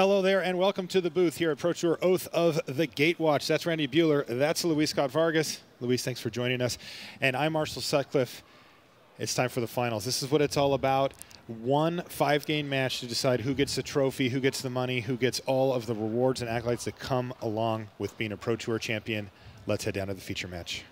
Hello there, and welcome to the booth here at Pro Tour Oath of the Gatewatch. That's Randy Buehler. That's Luis Scott Vargas. Luis, thanks for joining us. And I'm Marshall Sutcliffe. It's time for the finals. This is what it's all about. One five-game match to decide who gets the trophy, who gets the money, who gets all of the rewards and accolades that come along with being a Pro Tour champion. Let's head down to the feature match.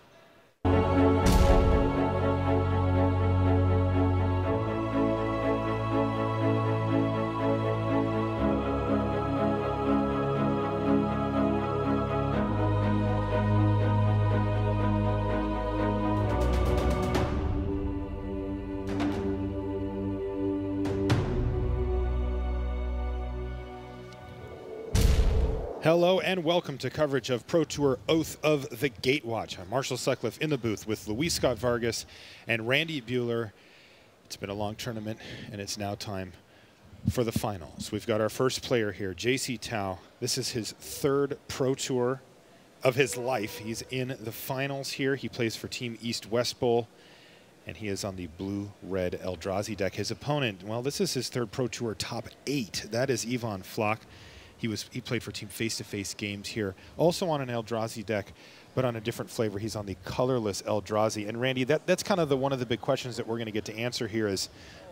And welcome to coverage of Pro Tour Oath of the Gatewatch. I'm Marshall Sutcliffe in the booth with Luis Scott Vargas and Randy Buehler. It's been a long tournament and it's now time for the finals. We've got our first player here, JC Tao. This is his third Pro Tour of his life. He's in the finals here. He plays for Team East West Bowl and he is on the blue-red Eldrazi deck. His opponent, well, this is his third Pro Tour top eight. That is Ivan Floch. He was he played for Team Face to Face games here, also on an Eldrazi deck, but on a different flavor. He's on the colorless Eldrazi. And Randy, that that's kind of the one of the big questions that we're going to get to answer here is,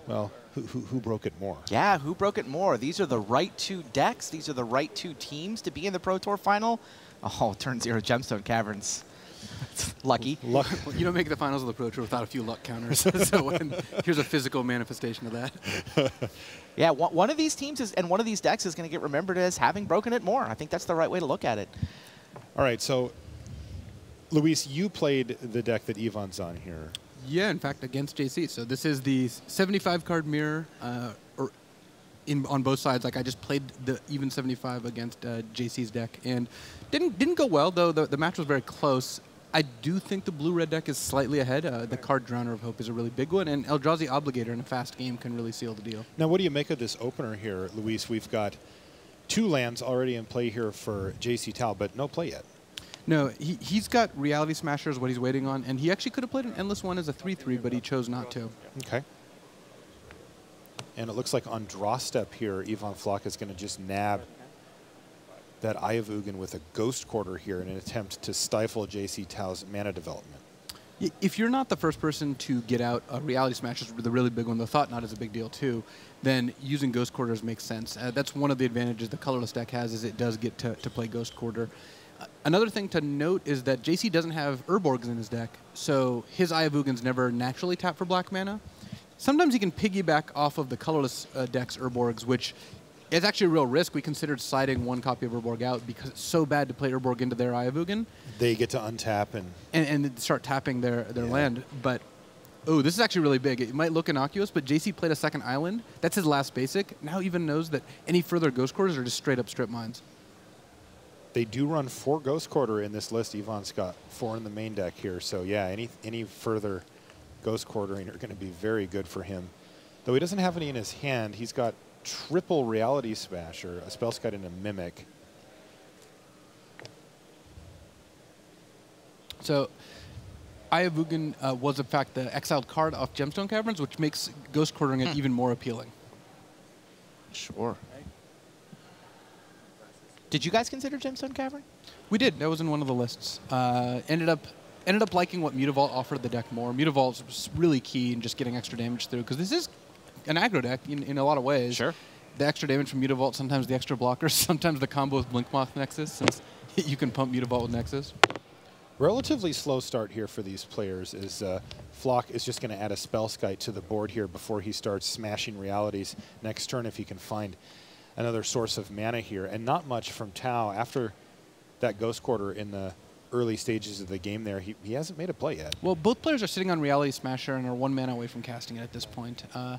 well, who, who, who broke it more? Yeah, who broke it more? These are the right two decks. These are the right two teams to be in the Pro Tour final. Oh, turn zero Gemstone Caverns. Lucky. Luck. you don't make the finals of the Pro Tour without a few luck counters. so when, here's a physical manifestation of that. yeah, one of these teams is, and one of these decks is going to get remembered as having broken it more. I think that's the right way to look at it. All right, so Luis, you played the deck that Ivan's on here. Yeah, in fact, against JC. So this is the 75 card mirror, uh, or in on both sides. Like I just played the even 75 against uh, JC's deck, and didn't didn't go well though. The, the match was very close. I do think the blue-red deck is slightly ahead. Uh, the card Drowner of Hope is a really big one, and Eldrazi Obligator in a fast game can really seal the deal. Now, what do you make of this opener here, Luis? We've got two lands already in play here for JC Tao, but no play yet. No, he, he's got Reality Smashers, what he's waiting on, and he actually could have played an Endless One as a 3-3, but he chose not to. Okay. And it looks like on draw step here, Ivan Floch is going to just nab that Ugin with a Ghost Quarter here in an attempt to stifle JC Tao's mana development. If you're not the first person to get out a Reality Smash, is the really big one, the Thought Knot is a big deal too, then using Ghost Quarters makes sense. Uh, that's one of the advantages the colorless deck has is it does get to, to play Ghost Quarter. Uh, another thing to note is that JC doesn't have Urborgs in his deck, so his Eye of Ugin's never naturally tap for black mana. Sometimes he can piggyback off of the colorless uh, deck's Urborgs, which it's actually a real risk. We considered siding one copy of Urborg out because it's so bad to play Urborg into their Ugin. They get to untap and and, and start tapping their their yeah. land. But oh, this is actually really big. It might look innocuous, but JC played a second island. That's his last basic. Now even knows that any further Ghost Quarters are just straight up strip mines. They do run four Ghost Quarter in this list. Ivan's got four in the main deck here. So yeah, any any further Ghost Quartering are going to be very good for him. Though he doesn't have any in his hand, he's got triple Reality Smasher, a Spellskite and a Mimic. So, Eye of Ugin uh, was in fact the exiled card off Gemstone Caverns, which makes Ghost Quartering it hmm. even more appealing. Sure. Did you guys consider Gemstone Cavern? We did. That was in one of the lists. Uh, ended up ended up liking what Mutavault offered the deck more. Mutavault was really key in just getting extra damage through because this is an aggro deck in, in a lot of ways. Sure. The extra damage from Mutavault, sometimes the extra blockers, sometimes the combo with Blinkmoth Nexus, since you can pump Mutavault with Nexus. Relatively slow start here for these players is uh, Floch is just going to add a Spellskite to the board here before he starts smashing realities next turn if he can find another source of mana here. And not much from Tao after that Ghost Quarter in the early stages of the game there. He, he hasn't made a play yet. Well, both players are sitting on Reality Smasher and are one mana away from casting it at this point. Uh,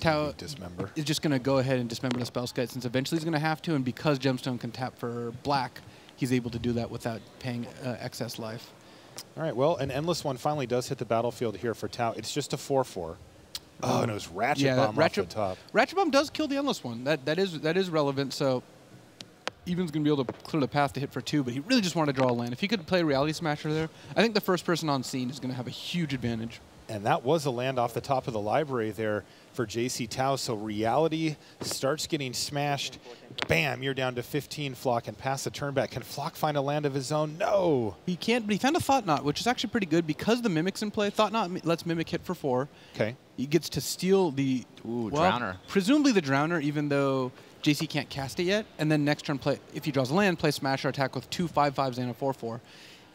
Tao dismember. is just going to go ahead and dismember the Spellskite since eventually he's going to have to, and because Gemstone can tap for black, he's able to do that without paying uh, excess life. All right, well, an Endless One finally does hit the battlefield here for Tao. It's just a 4-4. Oh, and it was Ratchet yeah, Bomb Ratchet, off the top. Ratchet Bomb does kill the Endless One. That, that, is, that is relevant, so Ivan's going to be able to clear the path to hit for two, but he really just wanted to draw a land. If he could play Reality Smasher there, I think the first person on scene is going to have a huge advantage And that was a land off the top of the library there for JC Tao. So reality starts getting smashed. Bam, you're down to 15, Floch, and pass the turn back. Can Floch find a land of his own? No. He can't, but he found a Thought Knot, which is actually pretty good because the Mimic's in play. Thought Knot lets Mimic hit for four. Okay. He gets to steal the Ooh, well, Drowner. Presumably the Drowner, even though JC can't cast it yet. And then next turn, play if he draws a land, play Smasher attack with two five fives and a four four.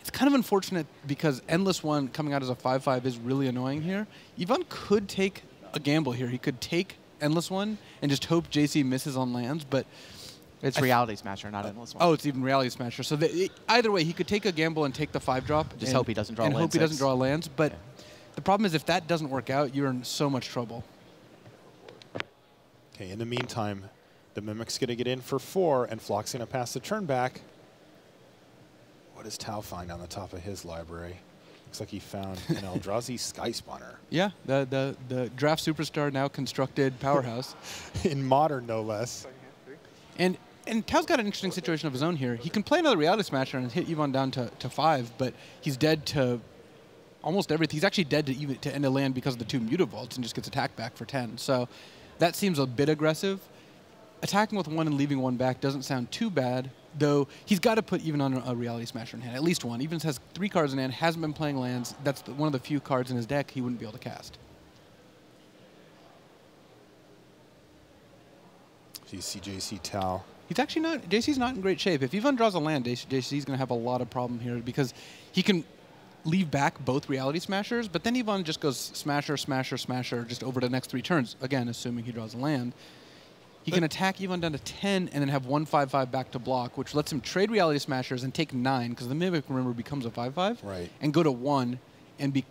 It's kind of unfortunate because Endless One coming out as a five five is really annoying here. Ivan could take a gamble here. He could take Endless One and just hope JC misses on lands, but. It's Reality Smasher, not Endless One. Oh, it's even Reality Smasher. So the, it- either way, he could take a gamble and take the five drop. Just and, hope he doesn't draw and land hope he doesn't draw lands. But the problem is if that doesn't work out, you're in so much trouble. Okay, in the meantime, the Mimic's going to get in for four, and Floch's going to pass the turn back. What does Tao find on the top of his library? Looks like he found an Eldrazi Sky Spawner. Yeah, the the the draft superstar now constructed powerhouse, in modern, no less. and and Tao's got an interesting situation of his own here. He can play another Reality Smasher and hit Ivan down to, to five, but he's dead to almost everything. He's actually dead to even to end a land because of the two Mutavaults and just gets attacked back for ten. So that seems a bit aggressive. Attacking with one and leaving one back doesn't sound too bad, though he's got to put even on a Reality Smasher in hand, at least one. Ivan has three cards in hand, hasn't been playing lands. That's the, one of the few cards in his deck he wouldn't be able to cast. So you see JC Tao. He's actually not. JC's not in great shape. If Ivan draws a land, JC, JC's going to have a lot of problem here because he can leave back both Reality Smashers, but then Ivan just goes Smasher, Smasher, Smasher, just over the next three turns. Again, assuming he draws a land. He can attack Ivan down to 10 and then have one 5 5 back to block, which lets him trade Reality Smashers and take 9 because the Mimic, remember, becomes a 5 5. Right. And go to 1 and be,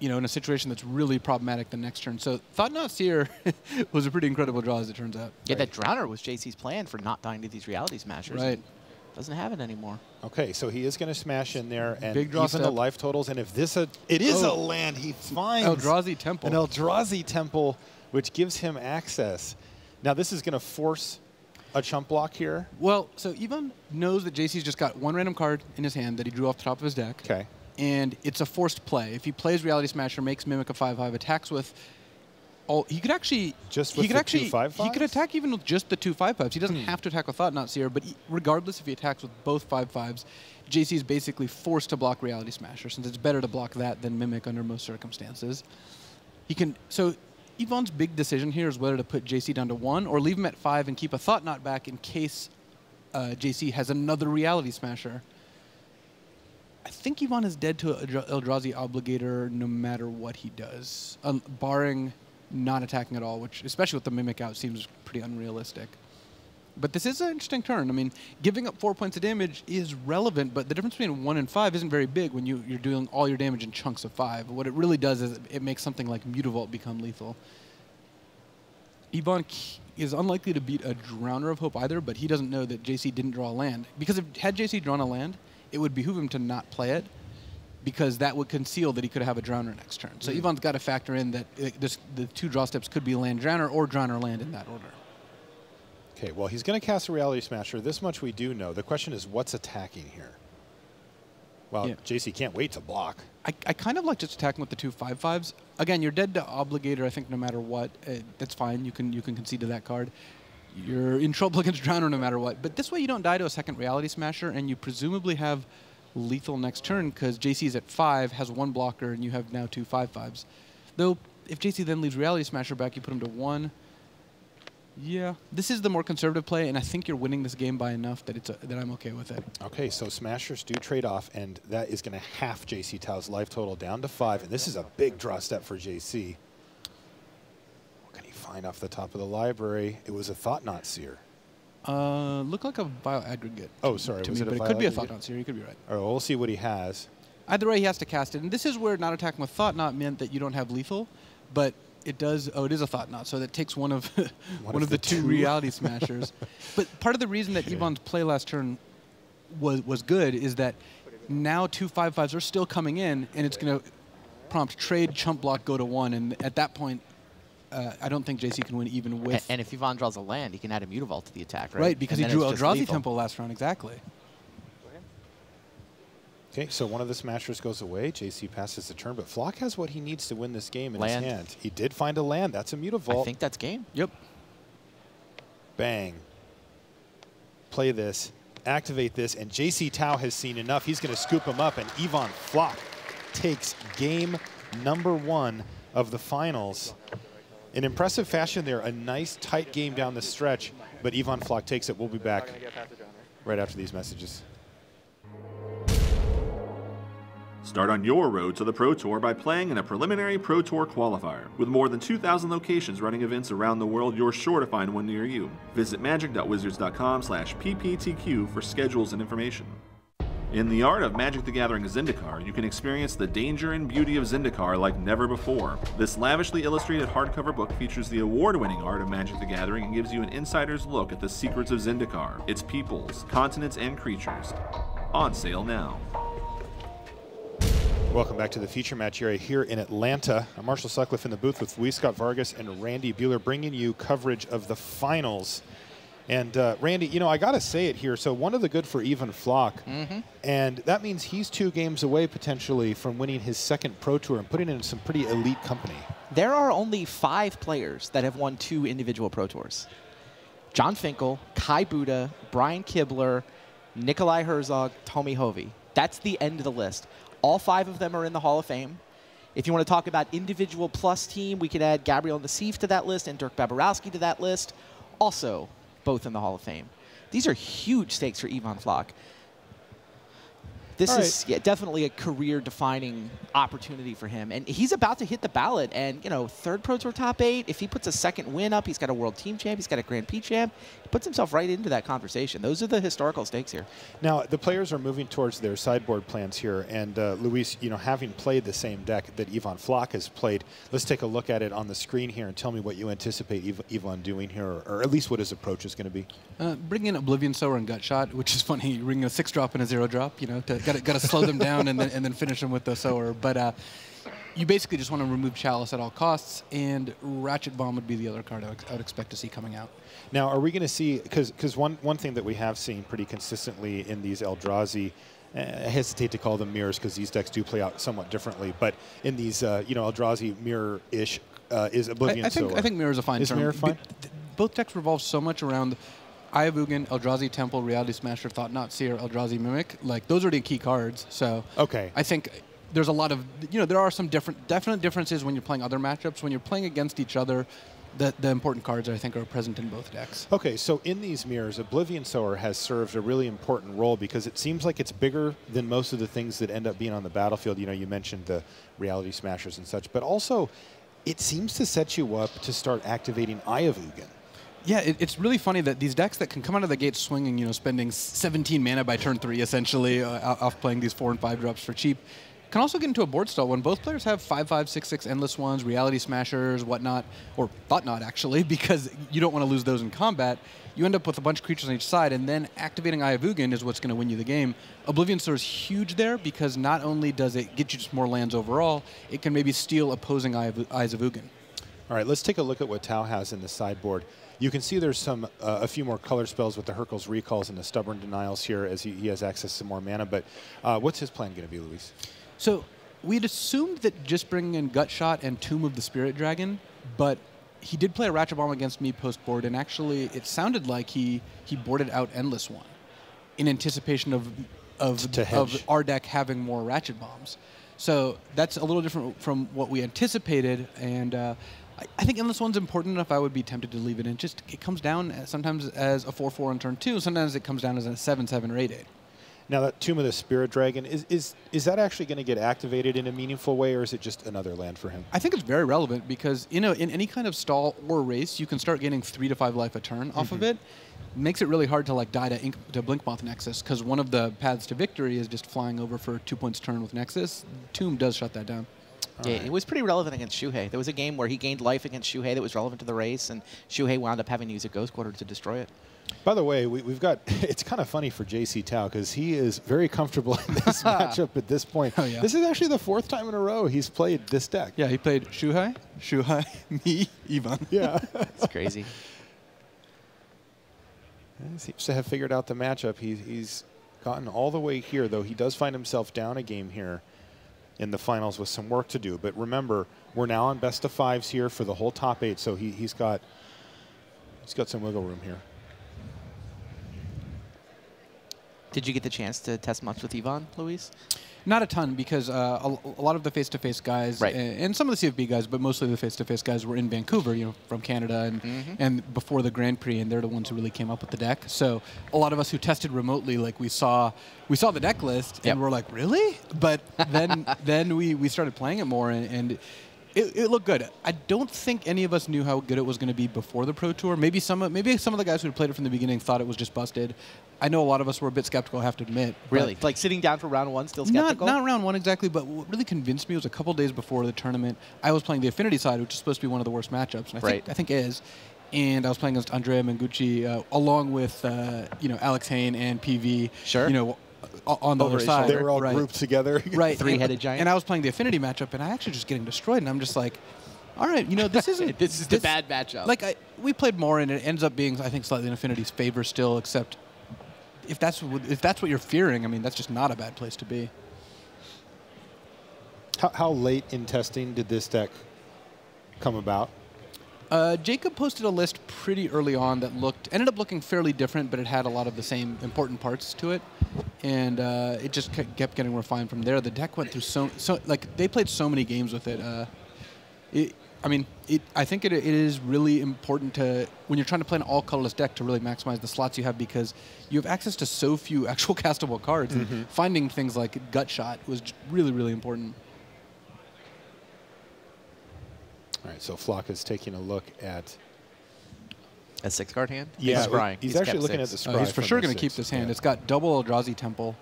you know, in a situation that's really problematic the next turn. So Thought Knot Seer was a pretty incredible draw as it turns out. Yeah, that Drowner was JC's plan for not dying to these Reality Smashers. Right. Doesn't have it anymore. Okay, so he is going to smash in there and Big draw even the life totals. And if this a, it is Oh. a land, he finds Eldrazi Temple. an Eldrazi Temple, which gives him access. Now this is going to force a chump block here. Well, so Ivan knows that JC's just got one random card in his hand that he drew off the top of his deck. Okay. And it's a forced play. If he plays Reality Smasher, makes Mimic a 5 5, attacks with. all he could actually. Just he with could actually, two five He could attack even with just the two 5 5s. He doesn't Hmm. have to attack with Thought Knot Seer, but he- regardless if he attacks with both 5 5s, JC is basically forced to block Reality Smasher since it's better to block that than Mimic under most circumstances. He can. So Ivan's big decision here is whether to put JC down to one or leave him at five and keep a thought knot back in case uh, JC has another reality smasher. I think Ivan is dead to Eldrazi Obligator no matter what he does, um, barring not attacking at all, which, especially with the Mimic out, seems pretty unrealistic. But this is an interesting turn. I mean, giving up four points of damage is relevant, but the difference between one and five isn't very big when you, you're doing all your damage in chunks of five. What it really does is it makes something like Mutavault become lethal. K- is unlikely to beat a Drowner of Hope either, but he doesn't know that JC didn't draw a land. Because if had JC drawn a land, it would behoove him to not play it, because that would conceal that he could have a Drowner next turn. So Ivan's got to factor in that uh, this, the two draw steps could be land Drowner or Drowner land in that order. Okay, well, he's going to cast a Reality Smasher. This much we do know. The question is, what's attacking here? Well, Yeah. JC can't wait to block. I, I kind of like just attacking with the two five fives. Again, you're dead to obligator. I think no matter what, uh, that's fine. You can you can concede to that card. You're in trouble against Drowner no matter what. But this way, you don't die to a second Reality Smasher, and you presumably have lethal next turn because JC is at five, has one blocker, and you have now two five fives. Though, if JC then leaves Reality Smasher back, you put him to one. Yeah, this is the more conservative play, and I think you're winning this game by enough that it's a, that I'm okay with it. Okay, so Smashers do trade off, and that is going to half JC Tao's life total down to five. And this is a big draw step for JC. What can he find off the top of the library? It was a Thought Knot Seer. Uh, look like a bio aggregate. Oh, sorry, to was me, it but it could be a thought knot seer. You could be right. All right, we'll see what he has. Either way, he has to cast it, and this is where not attacking with thought knot meant that you don't have lethal, but it does. Oh, it is a thought knot, so that takes one of one, of of the, the two, two. reality smashers. but part of the reason that Okay. Ivan's play last turn was was good is that now two five fives are still coming in, and it's going to prompt trade chump block go to one, and at that point. Uh, I don't think JC can win even with and if Ivan draws a land, he can add a Mutavault to the attack, right? right, because And he drew it's just Eldrazi. Temple last round exactly. Okay, so one of the smashers goes away. JC passes the turn, but Floch has what he needs to win this game in Land. his hand. He did find a land. That's a mutavault. I think that's game. Yep. Bang. Play this. Activate this. And JC Tao has seen enough. He's going to scoop him up. And Ivan Floch takes game number one of the finals. In impressive fashion there. A nice, tight game down the stretch. But Ivan Floch takes it. We'll be back right after these messages. Start on your road to the Pro Tour by playing in a preliminary Pro Tour qualifier. With more than 2,000 locations running events around the world, you're sure to find one near you. Visit magic.wizards.com slash pptq for schedules and information. In the art of Magic the Gathering Zendikar, you can experience the danger and beauty of Zendikar like never before. This lavishly illustrated hardcover book features the award-winning art of Magic the Gathering and gives you an insider's look at the secrets of Zendikar, its peoples, continents, and creatures. On sale now. Welcome back to the feature match area here in Atlanta. I'm Marshall Sutcliffe in the booth with Luis Scott Vargas and Randy Buehler bringing you coverage of the finals. And uh, Randy, you know, I got to say it here. So one of the good for Ivan Floch, and that means he's two games away potentially from winning his second Pro Tour and putting in some pretty elite company. There are only five players that have won two individual Pro Tours. Jon Finkel, Kai Budde, Brian Kibler, Nicolai Herzog, Tommy Hovey. That's the end of the list. All five of them are in the Hall of Fame. If you want to talk about individual plus team, we could add Gabriel Nassif to that list and Dirk Baberowski to that list. Also, both in the Hall of Fame. These are huge stakes for Ivan Floch. This All is yeah, definitely a career-defining opportunity for him, and he's about to hit the ballot. And you know, third Pro Tour top eight. If he puts a second win up, he's got a World Team Champ, he's got a Grand Prix Champ. He puts himself right into that conversation. Those are the historical stakes here. Now, the players are moving towards their sideboard plans here. And uh, Luis, you know, having played the same deck that Ivan Floch has played, let's take a look at it on the screen here and tell me what you anticipate Yv- Ivan doing here, or, or at least what his approach is going to be. Uh, bring in Oblivion Sower and Gut Shot, which is funny. You bring a six drop and a zero drop, you know, to got to slow them down and then and then finish them with the Sower. But uh, you basically just want to remove Chalice at all costs, and Ratchet Bomb would be the other card I would, I would expect to see coming out. Now, are we going to see, because one, one thing that we have seen pretty consistently in these Eldrazi, uh, I hesitate to call them mirrors because these decks do play out somewhat differently, but in these, uh, you know, Eldrazi mirror-ish uh, is Oblivion I, I think Sower. I think Mirror is a fine Is term. Mirror fine? th- both decks revolve so much around Eye of Ugin, Eldrazi Temple, Reality Smasher, Thought Knot Seer, Eldrazi Mimic. Like those are the key cards. So Okay. I think there's a lot of you know there are some different definite differences when you're playing other matchups. When you're playing against each other, the the important cards I think are present in both decks. Okay, so in these mirrors, Oblivion Sower has served a really important role because it seems like it's bigger than most of the things that end up being on the battlefield. You know, you mentioned the reality smashers and such, but also it seems to set you up to start activating Eye of Ugin. Yeah, it, it's really funny that these decks that can come out of the gate swinging, you know, spending 17 mana by turn three, essentially, uh, off playing these four and five drops for cheap, can also get into a board stall when both players have five, five, six, six endless ones, reality smashers, whatnot, or thought knot actually, because you don't want to lose those in combat. You end up with a bunch of creatures on each side, and then activating Eye of Ugin is what's going to win you the game. Oblivion Sower is huge there because not only does it get you just more lands overall, it can maybe steal opposing Eye of, Eyes of Ugin. All right, let's take a look at what Tao has in the sideboard. You can see there's some uh, a few more color spells with the Hurkyl's Recalls and the stubborn denials here as he, he has access to more mana. But uh, what's his plan going to be, Luis? So we'd assumed that just bringing in Gutshot and Tomb of the Spirit Dragon, but he did play a Ratchet Bomb against me post board, and actually it sounded like he he boarded out Endless One in anticipation of of, of our deck having more Ratchet Bombs. So that's a little different from what we anticipated, and. Uh, I- I think Endless One's important enough. I would be tempted to leave it in. Just it comes down uh, sometimes as a four-four on turn two. Sometimes it comes down as a seven-seven or eight-eight. Now that Tomb of the Spirit Dragon is is is that actually going to get activated in a meaningful way, or is it just another land for him? I think it's very relevant because you know in any kind of stall or race, you can start getting three to five life a turn off of mm-hmm. it. Makes it really hard to like die to, ink, to Blinkmoth Nexus because one of the paths to victory is just flying over for two points turn with Nexus. Tomb does shut that down. Yeah, it was pretty relevant against Shuhei. There was a game where he gained life against Shuhei that was relevant to the race, and Shuhei wound up having to use a Ghost Quarter to destroy it. By the way, we, we've got it's kind of funny for JC Tao because he is very comfortable in this matchup at this point. Oh, yeah. This is actually the fourth time in a row he's played this deck. Yeah, he played Shuhei, Shuhei, me, Ivan. Yeah. It's crazy. Seems to have figured out the matchup. He's, he's gotten all the way here, though he does find himself down a game here in the finals with some work to do. But remember, we're now on best of fives here for the whole top eight, so he, he's got he's got some wiggle room here. Did you get the chance to test much with Ivan, Luis? Not a ton because uh, a, a lot of the face-to-face guys Right. and, and some of the CFB guys, but mostly the face-to-face guys were in Vancouver, you know, from Canada and Mm-hmm. and before the Grand Prix, and they're the ones who really came up with the deck. So a lot of us who tested remotely, like we saw, we saw the deck list Yep. and we're like, really? But then then we we started playing it more and. and it, it looked good. I don't think any of us knew how good it was going to be before the Pro Tour. Maybe some of, maybe some of the guys who had played it from the beginning thought it was just busted. I know a lot of us were a bit skeptical. I have to admit. Really? Like sitting down for round one, still skeptical? not round one exactly, but what really convinced me was a couple days before the tournament. I was playing the Affinity side, which is supposed to be one of the worst matchups, and I Right. think I think is. And I was playing against Andrea Mengucci uh, along with uh, you know Alex Hayne and PV. Sure. You know, on the Over other side. They were all right. grouped together. Right. Three-headed giant. And I was playing the Affinity matchup, and I actually just getting destroyed. And I'm just like, all right, you know, this isn't. This is the bad matchup. Like I, we played more, and it ends up being, I think, slightly in Affinity's favor still. Except if that's what- if that's what you're fearing, I mean, that's just not a bad place to be. How, how late in testing did this deck come about? Uh, Jacob posted a list pretty early on that looked ended up looking fairly different, but it had a lot of the same important parts to it, and uh, it just kept getting refined from there. The deck went through so so like they played so many games with it. Uh, it I mean, it, I think it, it is really important to when you're trying to play an all colorless deck to really maximize the slots you have because you have access to so few actual castable cards, and finding things like gut shot was really really important. All right, so Floch is taking a look at. A six card hand? Yeah, he's scrying. he's actually looking six. at the Uh, he's for sure going to keep this hand. yeah. It's got double Eldrazi Temple,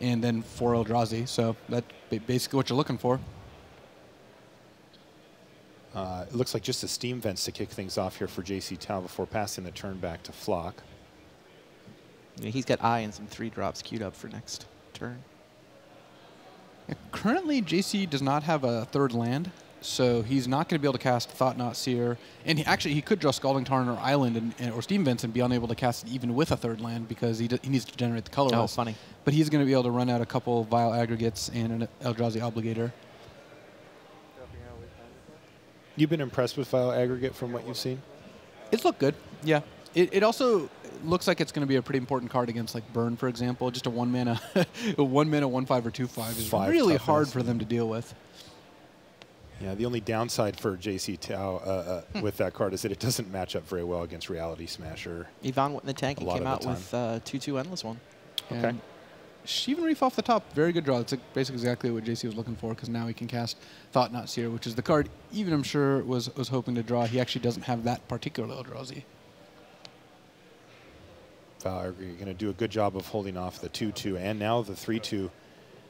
and then four Eldrazi. So that's basically what you're looking for. Uh, it looks like just the steam vents to kick things off here for JC Tao before passing the turn back to Floch. Yeah, he's got eye and some three drops queued up for next turn. Yeah, currently, JC does not have a third land, so he's not going to be able to cast Thought Knot Seer. And he, actually, he could draw Scalding Tarn or Island and, and- or Steam Vents and be unable to cast it even with a third land because he, d- he needs to generate the color. Oh, funny. But he's going to be able to run out a couple Vile Aggregates and an Eldrazi Obligator. You've been impressed with Vile Aggregate from what you've seen? It's looked good. Yeah. It, it also looks like it's going to be a pretty important card against like Burn, for example. Just a one mana, a one mana, one five or two five is Five really toughness. hard for them to deal with. Yeah, the only downside for JC Tao uh, Hmm. uh, with that card is that it doesn't match up very well against Reality Smasher. Ivan went in the tank A and came of out the with uh, 2-2 Endless One. Okay. And Shivan Reef off the top, very good draw. It's like basically exactly what JC was looking for because now he can cast Thought Knot Seer, which is the card even I'm sure was was hoping to draw. He actually doesn't have that particular Eldrazi. you're going to do a good job of holding off the 2-2 and now the 3-2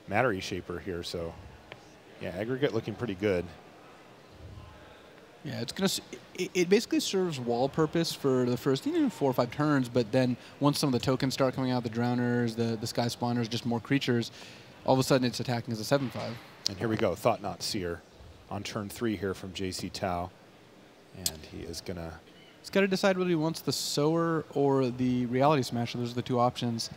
Matter Reshaper here. So, yeah, Aggregate looking pretty good. Yeah, it's gonna. It, it basically serves wall purpose for the first you know, four or five turns, but then once some of the tokens start coming out, the drowners, the the sky spawners, just more creatures, all of a sudden it's attacking as a seven five. And here we go, Thought Knot Seer on turn three here from JC Tao. And he is going to He's got to decide whether he wants the sower or the reality smasher. Those are the two options.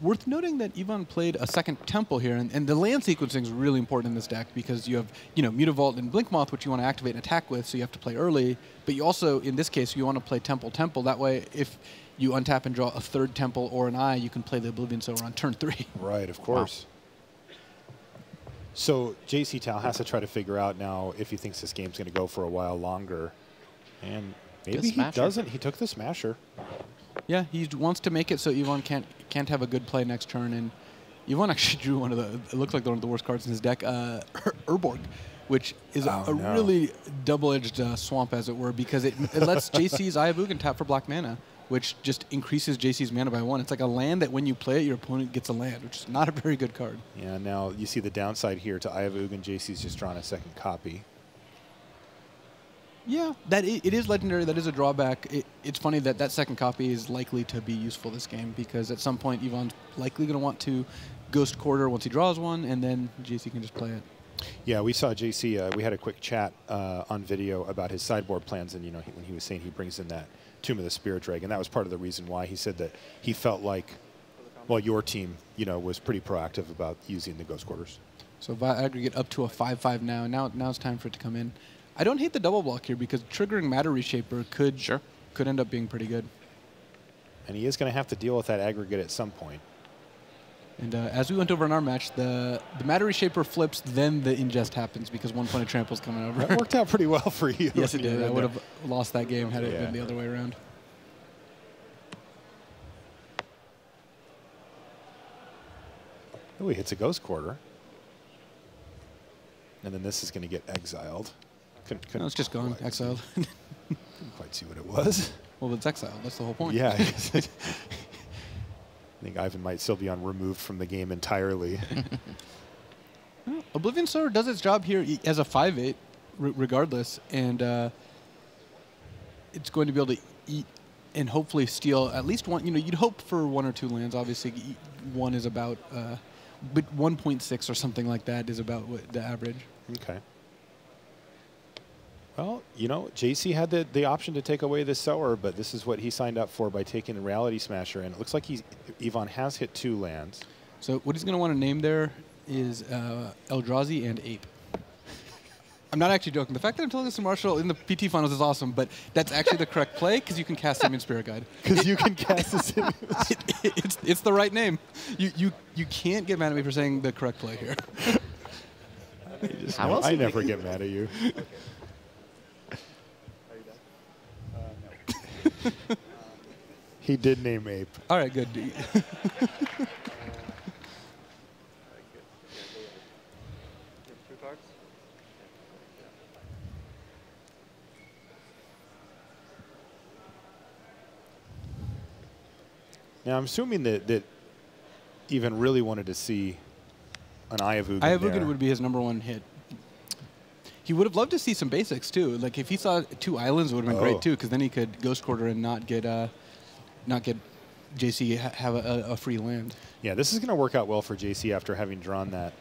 Worth noting that Ivan played a second temple here, and, and the land sequencing is really important in this deck because you have, you know, Mutavault and Blinkmoth, which you want to activate and attack with, so you have to play early. But you also, in this case, you want to play Temple Temple. That way, if you untap and draw a third temple or an eye, you can play the Oblivion Sower on turn three. Right, of course. So JC Tao has to try to figure out now if he thinks this game's going to go for a while longer. And maybe he doesn't. He took the smasher. Yeah, he wants to make it so Ivan can't can't have a good play next turn. And Ivan actually drew one of the it looks like one of the worst cards in his deck, uh, Ur- Urborg, which is a, Oh, a no. really double-edged uh, swamp, as it were, because it, it lets JC's Eye of Ugin tap for black mana, which just increases JC's mana by one. It's like a land that when you play it, your opponent gets a land, which is not a very good card. Yeah, now you see the downside here to Ugin. JC's just drawn a second copy. Yeah, that i it is legendary. That is a drawback. It, it's funny that that second copy is likely to be useful this game because at some point Ivan's likely going to want to Ghost Quarter once he draws one, and then JC can just play it. Yeah, we saw JC. Uh, we had a quick chat uh, on video about his sideboard plans, and you know he, when he was saying he brings in that Tomb of the Spirit Dragon, that was part of the reason why he said that he felt like well, your team, you know, was pretty proactive about using the ghost quarters. So Vi aggregate up to a 5-5 now. Now now it's time for it to come in. I don't hate the double block here because triggering Matter Reshaper could Sure. could end up being pretty good. And he is going to have to deal with that aggregate at some point. And uh, as we went over in our match, the the Matter Reshaper flips, then the ingest happens because one point of trample's coming over. That worked out pretty well for you. yes, it did. I would have lost that game had it Yeah. been the other way around. Oh, he hits a ghost quarter. And then this is going to get exiled. Couldn't, couldn't No, it's just gone, exiled. see- Couldn't quite see what it was. well, it's exiled. That's the whole point. Yeah. I think Ivan might still be on removed from the game entirely. Oblivion Sower does its job here as a 5-8, re- regardless, and uh, it's going to be able to eat and hopefully steal at least one. You know, you'd hope for one or two lands. Obviously, one is about, uh, but 1.6 or something like that is about what the average. okay. Well, you know, JC had the, the option to take away the sower, but this is what he signed up for by taking the Reality Smasher. And it looks like he's Ivan has hit two lands. So what he's going to want to name there is uh, Eldrazi and Ape. I'm not actually joking. The fact that I'm telling this to Marshall in the PT finals is awesome, but that's actually the correct play because you can cast Simian Spirit Guide. Because you can cast this in. it, it's, it's the right name. You, you, you can't get mad at me for saying the correct play here. How else I would never get mad at you. he did name Ape. All right, good. Now I'm assuming that that even really wanted to see an Eye of Ugin. Ayavugan would be his number one hit. He would have loved to see some basics too. Like if he saw two islands, it would have been Oh. great too, because then he could ghost quarter and not get uh, not get JC ha- have a, a free land. Yeah, this is going to work out well for JC after having drawn that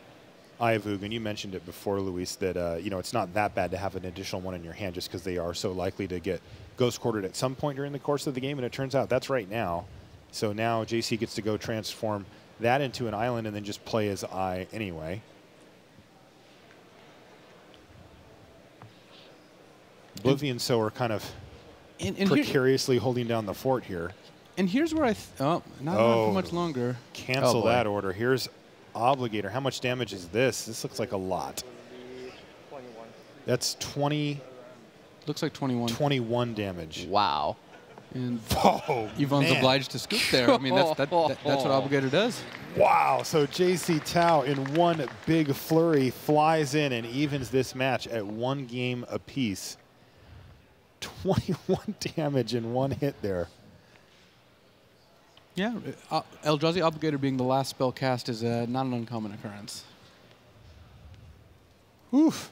Eye of Ugin. You mentioned it before, Luis, that uh, you know it's not that bad to have an additional one in your hand just because they are so likely to get ghost quartered at some point during the course of the game, and it turns out that's right now. So now JC gets to go transform that into an island and then just play as eye anyway. Oblivion Sower kind of And, and, here- precariously holding down the fort here. and here's where I th- oh not on Oh. for much oh. longer. Cancel Oh, that order. Here's Obligator. How much damage is this? This looks like a lot. That's 20, Looks like 21. 21 damage. Wow. And Oh, Ivan's man. obliged to scoop there. I mean, that's, that, that, that's what Obligator does. Wow. So JC Tao in one big flurry flies in and evens this match at one game apiece. 21 damage in one hit there. Yeah, uh, Eldrazi Obligator being the last spell cast is uh, not an uncommon occurrence. Oof.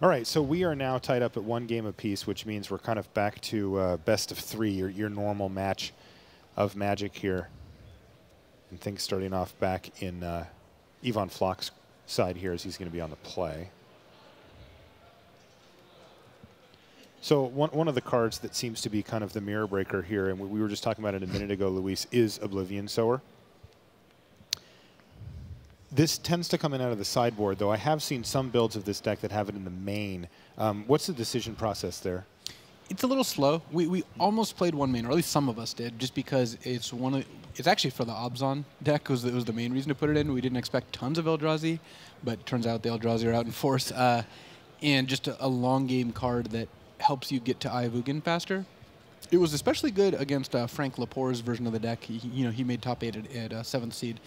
All right, so we are now tied up at one game apiece, which means we're kind of back to uh, best of three, your, your normal match of Magic here. And things starting off back in uh, Ivan Floch's side here as he's going to be on the play. So one, one of the cards that seems to be kind of the mirror breaker here, and we, we were just talking about it a minute ago, Luis, is Oblivion Sower. This tends to come in out of the sideboard, though I have seen some builds of this deck that have it in the main. Um, what's the decision process there? It's a little slow. We, we almost played one main, or at least some of us did, just because it's one of it's actually for the Abzan deck was it was the main reason to put it in. We didn't expect tons of Eldrazi, but turns out the Eldrazi are out in force, uh, and just a, a long game card that helps you get to Eye of Ugin faster. It was especially good against uh, Frank Lepore's version of the deck. He, you know, he made top eight at, at uh, seventh seed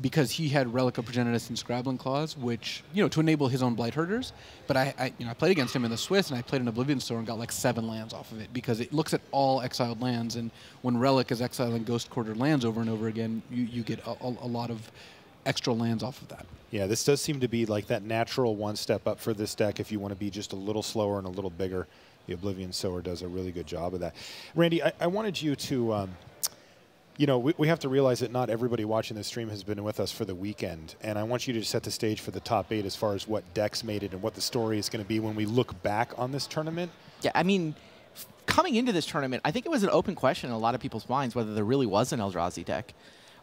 because he had Relic of Progenitus and Scrabbling Claws, which you know to enable his own Blight Herders. But I, I, you know, I played against him in the Swiss, and I played an Oblivion Sower and got like seven lands off of it because it looks at all exiled lands, and when Relic is exiling Ghost Quarter lands over and over again, you, you get a, a, a lot of extra lands off of that. Yeah, this does seem to be like that natural one step up for this deck if you want to be just a little slower and a little bigger. The Oblivion Sower does a really good job of that. Randy, I, I wanted you to, um, you know, we, we have to realize that not everybody watching this stream has been with us for the weekend. And I want you to set the stage for the top eight as far as what decks made it and what the story is going to be when we look back on this tournament. Yeah, I mean, f- coming into this tournament, I think it was an open question in a lot of people's minds whether there really was an Eldrazi deck.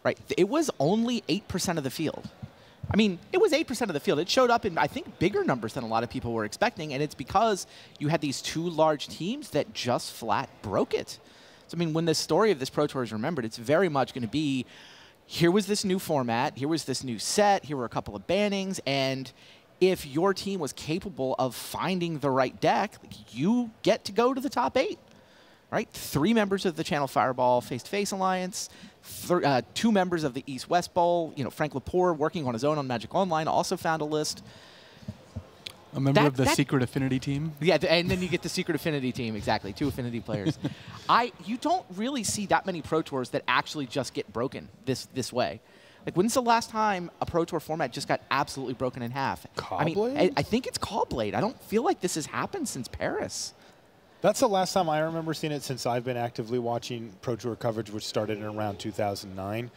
Right? It was only 8% of the field. I mean, it was 8% of the field. It showed up in, I think, bigger numbers than a lot of people were expecting, and it's because you had these two large teams that just flat broke it. So, I mean, when the story of this Pro Tour is remembered, it's very much going to be here was this new format, here was this new set, here were a couple of bannings, and if your team was capable of finding the right deck, you get to go to the top eight right? Three members of the Channel Fireball Face-to-Face Alliance, uh, two members of the East-West Bowl. You know, Frank Lepore, working on his own on Magic Online, also found a list. A member That- of the that- Secret Affinity team. Yeah, and then you get the Secret Affinity team, exactly, two Affinity players. I you don't really see that many Pro Tours that actually just get broken this this way. Like, when's the last time a Pro Tour format just got absolutely broken in half? I mean, I, I think it's Caw-Blade. I don't feel like this has happened since Paris. That's the last time I remember seeing it since I've been actively watching Pro Tour coverage, which started in around 2009.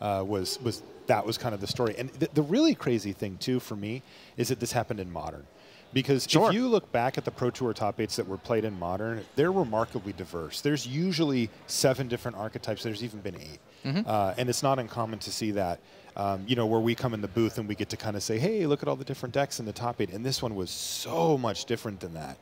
Uh, was was that was kind of the story, and th- the really crazy thing too for me is that this happened in modern, because Sure. if you look back at the Pro Tour top eights that were played in modern, they're remarkably diverse. There's usually seven different archetypes. There's even been 8 uh, and it's not uncommon to see that. Um, you know, where we come in the booth and we get to kind of say, "Hey, look at all the different decks in the top eight. and this one was so much different than that.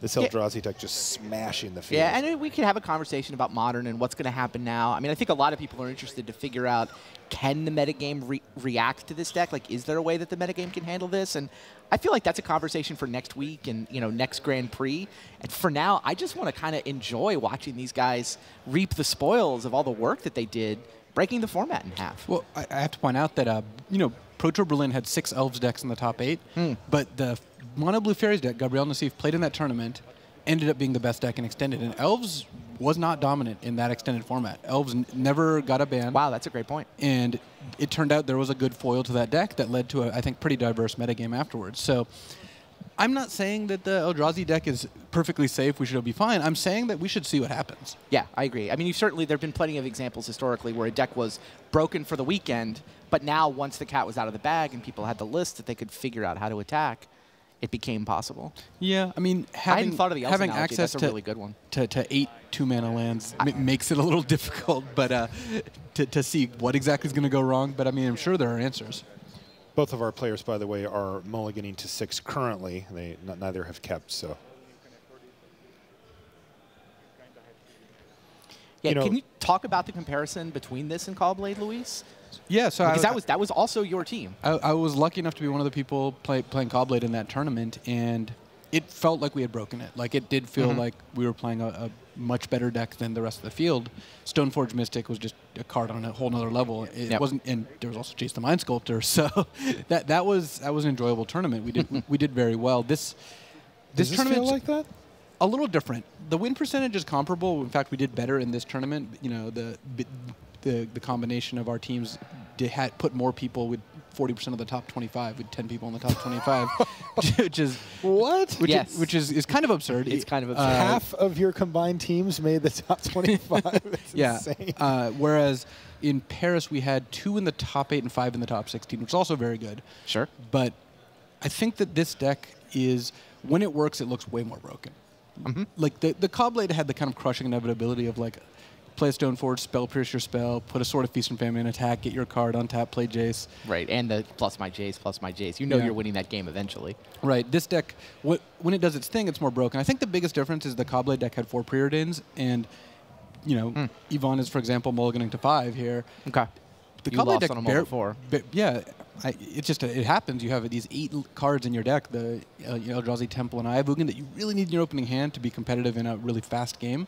This Yeah. Eldrazi deck just smashing the field. Yeah, and we could have a conversation about modern and what's going to happen now. I mean, I think a lot of people are interested to figure out can the metagame re- react to this deck? Like, is there a way that the metagame can handle this? And I feel like that's a conversation for next week and you know next Grand Prix. And for now, I just want to kind of enjoy watching these guys reap the spoils of all the work that they did, breaking the format in half. Well, I, I have to point out that uh, you know Pro Tour Berlin had six Elves decks in the top eight, hmm. but the Mono Blue Fairies deck Gabriel Nassif played in that tournament, ended up being the best deck in extended, and Elves was not dominant in that extended format. Elves never got a ban. Wow, that's a great point. and it turned out there was a good foil to that deck that led to a, I think, pretty diverse metagame afterwards. So I'm not saying that the Eldrazi deck is perfectly safe. We should all be fine. I'm saying that we should see what happens. Yeah, I agree. I mean, you certainly there have been plenty of examples historically where a deck was broken for the weekend, but now once the cat was out of the bag and people had the list that they could figure out how to attack, it became possible. Yeah, I mean, I having, hadn't thought of the Elves having analogy. access That's a to, really good one. to, to eight two mana lands m- makes it a little difficult, but uh, to, to see what exactly is going to go wrong. But I mean, I'm sure there are answers. Both of our players, by the way, are mulliganing to six currently. They n- neither have kept, so Yeah, You know- can you talk about the comparison between this and Caw-Blade, Luis? Yeah, so Because I, that was that was also your team. I, I was lucky enough to be one of the people play, playing Caw-Blade in that tournament, and it felt like we had broken it. Like it did feel mm-hmm. like we were playing a, a much better deck than the rest of the field. Stoneforge Mystic was just a card on a whole nother level. It Yep. wasn't, and there was also Jace the Mind Sculptor. So that that was that was an enjoyable tournament. We did we did very well. This this this tournament like that? a little different. The win percentage is comparable. In fact, we did better in this tournament. You know, the the, the combination of our teams did, had put more people with 40% of the top 25 with 10 people in the top 25, which is What? which, Yes. is, which is, is kind of absurd. It's kind of absurd. Uh, Half of your combined teams made the top 25. That's yeah. insane. Uh, whereas in Paris we had two in the top eight and five in the top 16, which is also very good. Sure. But I think that this deck is when it works, it looks way more broken. Mm-hmm. Like the the Caw-Blade had the kind of crushing inevitability of like play a Stoneforge, spell pierce your spell, put a Sword of Feast and Famine, attack, get your card, on untap, play Jace. Right, and the plus my Jace, plus my Jace. You know Yeah. you're winning that game eventually. Right. This deck, when it does its thing, it's more broken. I think the biggest difference is the Caw-Blade deck had four preordains, and you know, Hmm. Yvonne is, for example, mulliganing to five here. Okay. The You Caw-Blade deck on before. ba- yeah, I, it just it happens. You have these eight cards in your deck, the uh, you know, Eldrazi Temple and Eye of Ugin, that you really need in your opening hand to be competitive in a really fast game.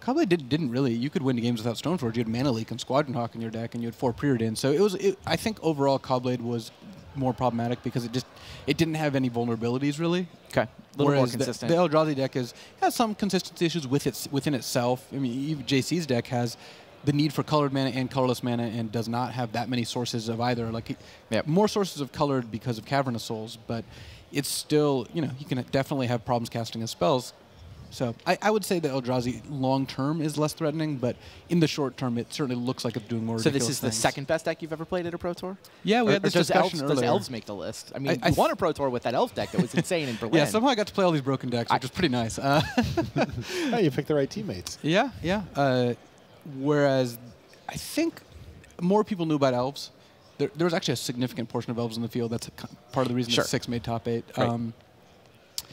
Caw-Blade did, didn't really. You could win the games without Stoneforge. You had Mana Leak and Squadron Hawk in your deck, and you had four preordains. So it was. It, I think overall Caw-Blade was more problematic because it just it didn't have any vulnerabilities really. Okay. A little Whereas the- consistent. The, Eldrazi deck is has some consistency issues with its within itself. I mean, even JC's deck has the need for colored mana and colorless mana, and does not have that many sources of either. Like, Yep. more sources of colored because of Cavern of Souls, but it's still you know you can definitely have problems casting his spells. So I, I would say that Eldrazi long term is less threatening, but in the short term, it certainly looks like it's doing more. so this ridiculous is the second best deck you've ever played at a pro tour. Yeah, we Or- had or this does discussion elves, does elves make the list? I mean, I- you I won a pro tour with that elf deck that was insane in Berlin. Yeah, somehow I got to play all these broken decks, which I- was pretty nice. Uh, Oh, you picked the right teammates. Yeah, yeah. Uh, whereas I think more people knew about elves. There, there was actually a significant portion of elves in the field. That's a, part of the reason Sure. that six made top eight. Right. Um,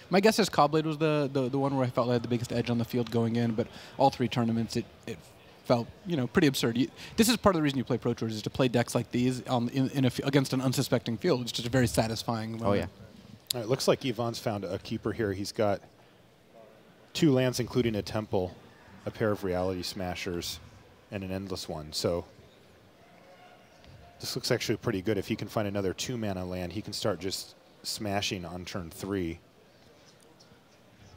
my guess is Caw-Blade was the, the, the one where I felt I had the biggest edge on the field going in, but all three tournaments it, it felt you know pretty absurd. You, this is part of the reason you play Pro Tours is to play decks like these on, in, in a, f- against an unsuspecting field. It's just a very satisfying. Oh yeah. moment. All right, It looks like Ivan's found a keeper here. He's got two lands, including a temple, a pair of reality smashers, and an endless one. So this looks actually pretty good. If he can find another two mana land, he can start just smashing on turn three.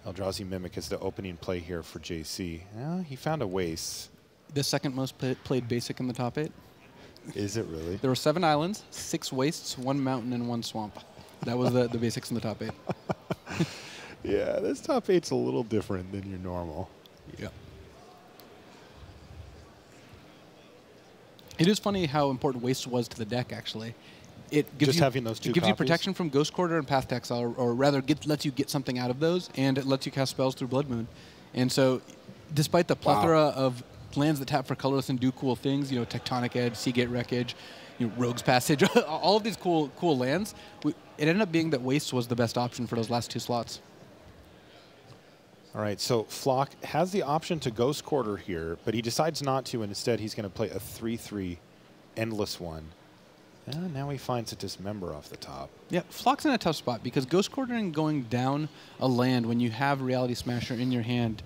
Eldrazi Mimic is the opening play here for JC. Yeah, he found a waste. The second most pla played basic in the top eight. Is it really? There were seven islands, six wastes, one mountain, and one swamp. That was the, the basics in the top eight. Yeah, this top eight's a little different than your normal. Yeah. It is funny how important waste was to the deck. Actually, it gives Just you, having those two It gives you protection from Ghost Quarter and Path to Exile, or, or rather, get, lets you get something out of those, and it lets you cast spells through Blood Moon. And so, despite the plethora of lands that tap for colorless and do cool things, you know, Tectonic Edge, Seagate Wreckage, you know, Rogue's Passage, all of these cool cool lands, we, it ended up being that Waste was the best option for those last two slots. All right, so Floch has the option to Ghost Quarter here, but he decides not to, and instead he's going to play a 3-3 Endless one. And now he finds a Dismember off the top. Yeah, Floch's in a tough spot because Ghost Quartering going down a land when you have Reality Smasher in your hand,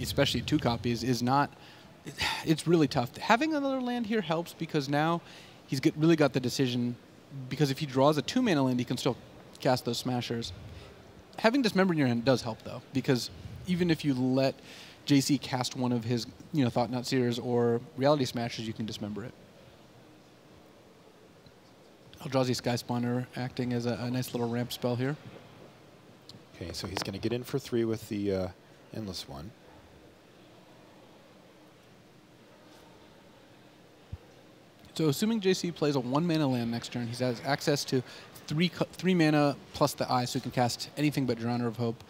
especially two copies, is not. It's really tough. Having another land here helps because now he's get, really got the decision. Because if he draws a two mana land, he can still cast those Smashers. Having Dismember in your hand does help though, because even if you let JC cast one of his, you know, Thought Knot Seers or Reality Smashers, you can Dismember it. Eldrazi Sky Spawner acting as a, a nice little ramp spell here. Okay, so he's going to get in for three with the uh, Endless one. So assuming JC plays a one mana land next turn, he has access to three three mana plus the eye, so he can cast anything but Drowner of Hope.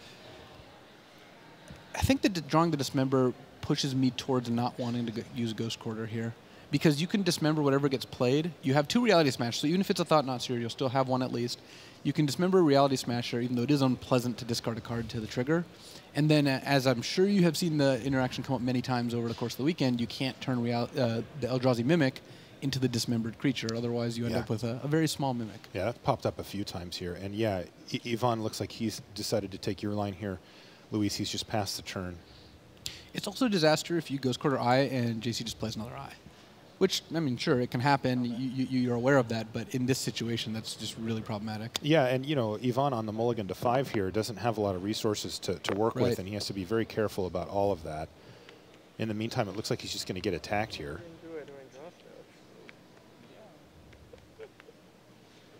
I think that drawing the Dismember pushes me towards not wanting to use Ghost Quarter here. Because you can dismember whatever gets played. You have two Reality Smash, so even if it's a Thought Knot Seer, you'll still have one at least. You can dismember a Reality Smasher, even though it is unpleasant to discard a card to the trigger. And then, uh, as I'm sure you have seen the interaction come up many times over the course of the weekend, you can't turn real- uh, the Eldrazi Mimic into the dismembered creature. Otherwise, you end Yeah. up with a, a very small Mimic. Yeah, that popped up a few times here. And yeah, I- Ivan looks like he's decided to take your line here. Luis, he's just passed the turn. It's also a disaster if you Ghost Quarter Eye and JC just plays another Eye. Which, I mean, sure, it can happen. You, you, you're aware of that, but in this situation, that's just really problematic. Yeah, and you know, Ivan on the mulligan to five here doesn't have a lot of resources to, to work Right. with, and he has to be very careful about all of that. In the meantime, it looks like he's just going to get attacked here.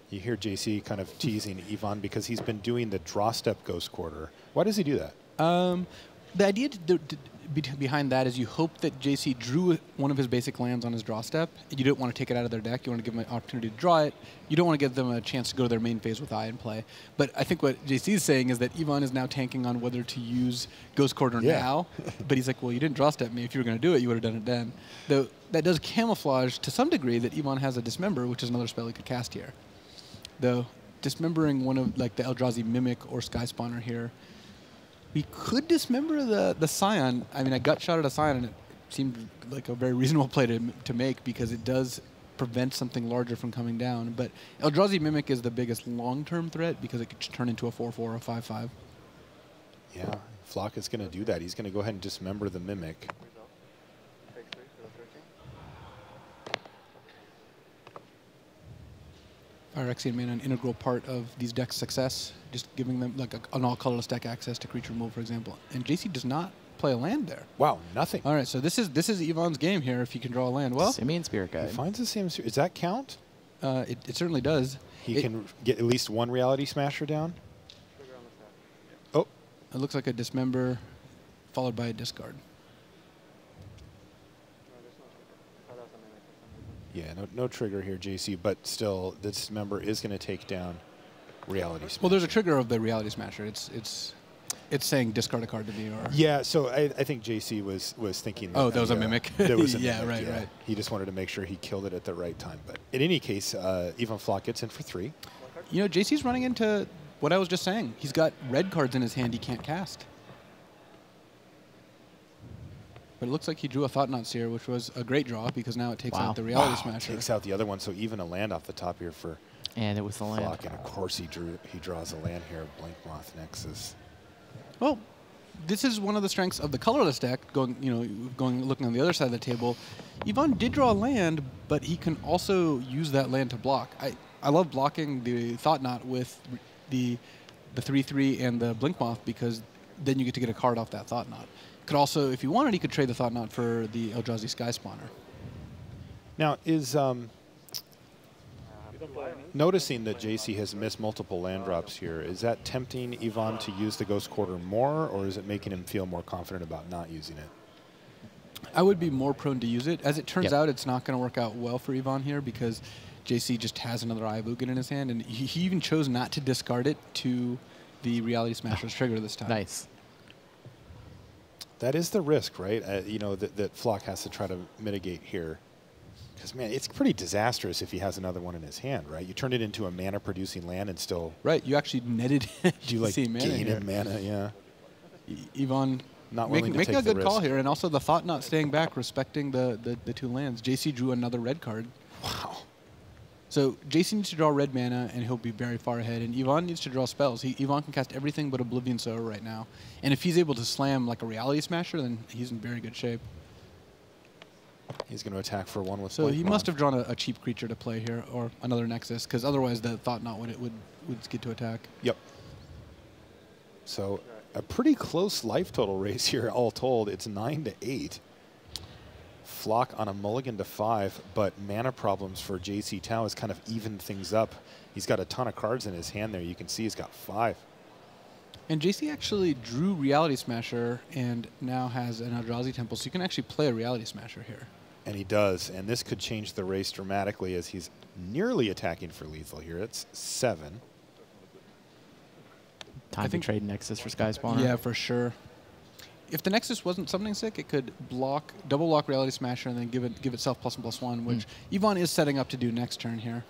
You hear JC kind of teasing Ivan because he's been doing the draw step ghost quarter. Why does he do that? Um, the idea to to, behind that is you hope that JC drew one of his basic lands on his draw step. and You don't want to take it out of their deck. You want to give them an opportunity to draw it. You don't want to give them a chance to go to their main phase with Eye and play. But I think what JC is saying is that Ivan is now tanking on whether to use Ghost Quarter Yeah. now. but he's like, well, you didn't draw step me. If you were going to do it, you would have done it then. Though that does camouflage to some degree that Ivan has a Dismember, which is another spell he could cast here. Though dismembering one of like the Eldrazi Mimic or Sky Spawner here we could dismember the the Scion. I mean, I gut shot at a Scion, and it seemed like a very reasonable play to, to make because it does prevent something larger from coming down. But Eldrazi Mimic is the biggest long-term threat because it could turn into a 4-4 or 5-5. Yeah, Floch is going to do that. He's going to go ahead and dismember the mimic. Phyrexian Mana an integral part of these decks' success, just giving them like a, an all-colorless deck access to creature removal, for example. And JC does not play a land there. Wow, nothing. All right, so this is this is Ivan's game here. If you can draw a land, well, Simian Spirit He finds the same. Does that count? uh, it, it certainly does. He It- can get at least one reality smasher down. Oh, It looks like a dismember followed by a discard. Yeah, no, no trigger here, JC. But still, Dismember is going to take down reality smasher. Well, there's a trigger of the Reality Smasher. It's it's it's saying discard a card to me, or Yeah, so I, I think JC was was thinking. Oh, that was a uh, mimic? There was a Yeah, mimic, right, right. He just wanted to make sure he killed it at the right time. But in any case, uh, Ivan Floch gets in for three. you know, JC's running into what I was just saying. He's got red cards in his hand he can't cast. But it looks like he drew a Thought Knot Seer, which was a great draw because now it takes Wow. out the Reality Wow, Smasher. takes out the other one, so even a land off the top here for And it was the land. Floch, and of course he drew. He draws a land here. Blink Moth Nexus. Well, this is one of the strengths of the colorless deck. Going, you know, going looking on the other side of the table, Ivan did draw a land, but he can also use that land to block. I, I love blocking the Thought Knot with the the three three and the Blink Moth because then you get to get a card off that Thought Knot. Could also, if you wanted, he could trade the Thought Knot for the Eldrazi Sky Spawner. Now is um, noticing that JC has missed multiple land drops here. Is that tempting Ivan to use the Ghost Quarter more, or is it making him feel more confident about not using it? I would be more prone to use it. As it turns Yep. out, it's not going to work out well for Ivan here because JC just has another Eye of Ugin in his hand, and he, he even chose not to discard it to the Reality Smasher's trigger this time. Nice. That is the risk, right? Uh, you know that, that Floch has to try to mitigate here. Because man, it's pretty disastrous if he has another one in his hand, right? You turn it into a mana-producing land and still Right, you actually netted do you like JC mana gain in mana? Yeah. Ivan Not willing making, to making a good call here, and also the Thought Knot staying back, respecting the, the, the two lands. JC drew another red card. Wow. So JC needs to draw red mana, and he'll be very far ahead. And Ivan needs to draw spells. He, Ivan can cast everything but Oblivion Sower right now. And if he's able to slam like a Reality Smasher, then he's in very good shape. He's going to attack for one with. So he must have drawn a, a cheap creature to play here, or another Nexus, because otherwise the Thought Knot would, would, would get to attack. Yep. So a pretty close life total race here, all told. It's nine to eight. Floch on a mulligan to five, but mana problems for JC Tao has kind of evened things up. He's got a ton of cards in his hand there. You can see he's got five. And JC actually drew Reality Smasher and now has an Eldrazi Temple, so you can actually play a Reality Smasher here. And he does. And this could change the race dramatically as he's nearly attacking for lethal here. It's seven. Time think- to trade Nexus for Sky Spawner. Yeah, for sure. If the Nexus wasn't something sick, it could block, double block Reality Smasher, and then give it give itself plus and plus one, hmm. which Ivan is setting up to do next turn here.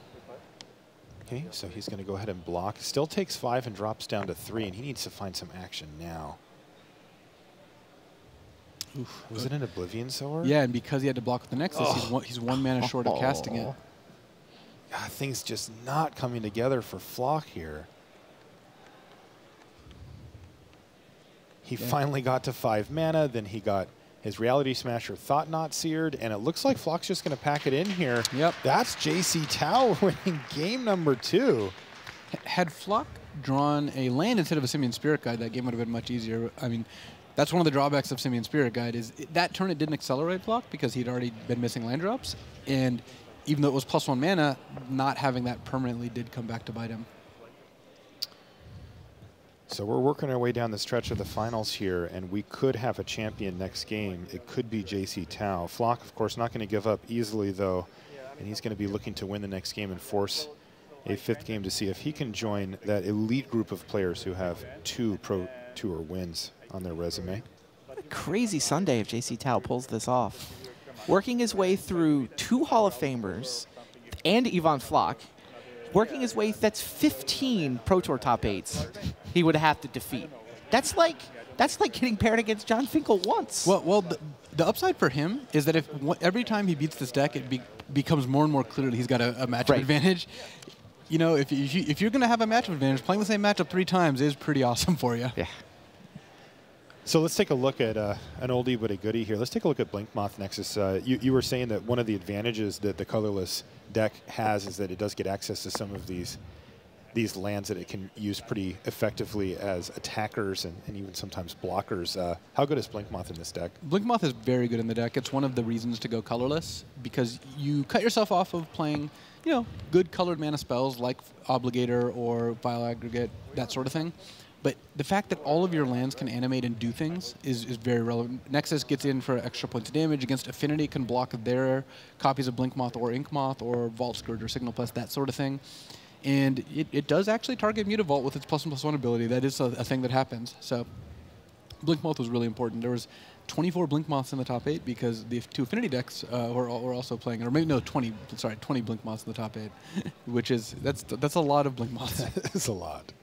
Okay, so he's going to go ahead and block. Still takes five and drops down to three, and he needs to find some action now. Was it an Oblivion Sower? Yeah, and because he had to block with the Nexus, he's, Oh. one, he's one mana short of casting it. God, ah, things just not coming together for Floch here. He Yeah. finally got to five mana, then he got his Reality Smasher Thought Knot Seared, and it looks like Floch's just going to pack it in here. Yep. That's JC Tao winning game number two. H- Had Floch drawn a land instead of a Simian Spirit Guide, that game would have been much easier. I mean, that's one of the drawbacks of Simian Spirit Guide is it, that turn it didn't accelerate Floch because he'd already been missing land drops, and even though it was plus one mana, not having that permanently did come back to bite him. So we're working our way down the stretch of the finals here, and we could have a champion next game. It could be JC Tao. Floch, of course, not going to give up easily, though, and he's going to be looking to win the next game and force a fifth game to see if he can join that elite group of players who have two Pro Tour wins on their resume. What a crazy Sunday if JC Tao pulls this off. Working his way through two Hall of Famers and Ivan Floch, working his way, that's 15 Pro Tour top eights he would have to defeat. That's like that's like getting paired against Jon Finkel once. Well, well, the, the upside for him is that if every time he beats this deck, it be, becomes more and more clear that he's got a, a matchup Right. advantage. You know, if, you, if, you, if you're going to have a matchup advantage, playing the same matchup three times is pretty awesome for you. yeah. So let's take a look at uh, an oldie but a goodie here. Let's take a look at Blink Moth Nexus. Uh, you, you were saying that one of the advantages that the colorless deck has is that it does get access to some of these these lands that it can use pretty effectively as attackers and, and even sometimes blockers. Uh, how good is Blink Moth in this deck? Blinkmoth is very good in the deck. It's one of the reasons to go colorless because you cut yourself off of playing, you know, good colored mana spells like Obligator or Vile Aggregate, that sort of thing. But the fact that all of your lands can animate and do things is, is very relevant. Nexus gets in for extra points of damage. Against Affinity can block their copies of Blinkmoth or Inkmoth or Vault Skirge or Signal Pest, that sort of thing. And it, it does actually target Mutavault with its plus one plus one ability. That is a, a thing that happens. So Blink Moth was really important. There was 24 Blink Moths in the top eight because the two Affinity decks uh, were, were also playing, or maybe no, 20. Sorry, 20 Blink Moths in the top eight, which is that's that's a lot of Blink Moths. it's a lot.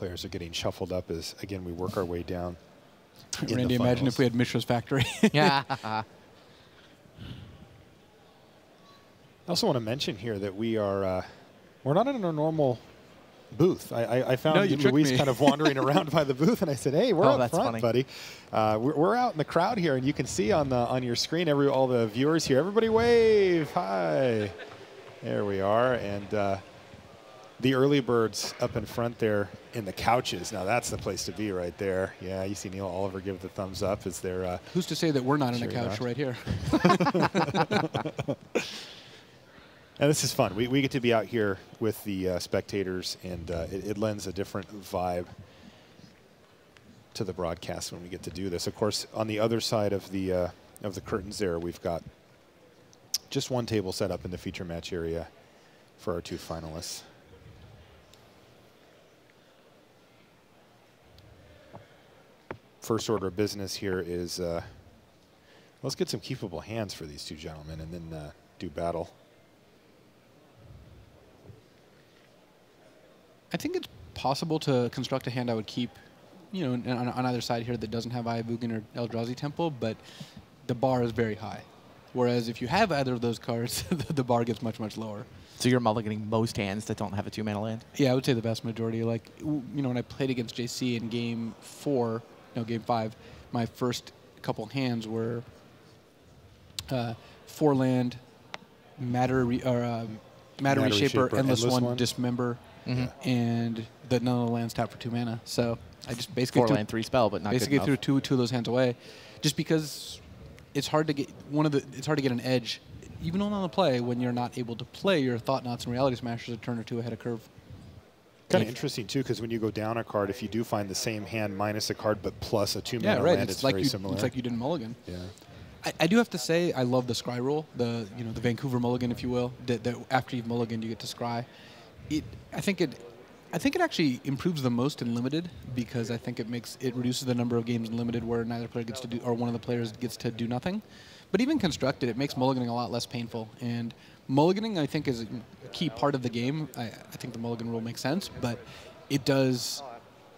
Players are getting shuffled up as again we work our way down. Randy, imagine if we had Mishra's Factory. Yeah. I also want to mention here that we are uh, we're not in our normal booth. I, I, I found No, you Luis me. kind of wandering around by the booth, and I said, "Hey, we're Oh, up that's front, funny. buddy. Uh, we're, we're out in the crowd here, and you can see on the on your screen every all the viewers here. Everybody wave, hi. There we are, and uh, the early birds up in front there in the couches. Now that's the place to be right there. Yeah, you see Neil Oliver give the thumbs up as they're. Uh, Who's to say that we're not on a couch right here? And this is fun. We, we get to be out here with the uh, spectators, and uh, it, it lends a different vibe to the broadcast when we get to do this. Of course, on the other side of the uh, of the curtains, there we've got just one table set up in the feature match area for our two finalists. First order of business here is uh, let's get some keepable hands for these two gentlemen, and then uh, do battle. I think it's possible to construct a hand I would keep, you know, on, on either side here that doesn't have Eye of Ugin or Eldrazi Temple, but the bar is very high. Whereas if you have either of those cards, the the bar gets much, much lower. so you're mulliganing most hands that don't have a two mana land. Yeah, I would say the vast majority. Like, you know, when I played against JC in game four, no, game five, my first couple hands were uh, four land, matter, re- or um, matter, Matter reshaper, Reshaper, endless, Endless one, One. dismember, Yeah. and the none of the lands tapped for two mana. So I just basically Four threw, land, three spell, but not basically good threw enough. two two of those hands away, just because it's hard to get one of the it's hard to get an edge, even on the play when you're not able to play your thought knots and reality smashers a turn or two ahead of curve. Kind of interesting too, because when you go down a card, if you do find the same hand minus a card but plus a two Yeah, mana right. land, It's, it's, like very you, similar. it's like you didn't mulligan. yeah. I, I do have to say I love the scry rule, the you know the Vancouver mulligan, if you will. That, that after you've mulliganed, you get to scry. It I think it I think it actually improves the most in limited because I think it makes it reduces the number of games in limited where neither player gets to do or one of the players gets to do nothing. But even constructed, it makes mulliganing a lot less painful. And mulliganing, I think, is a key part of the game. I, I think the mulligan rule makes sense, but it does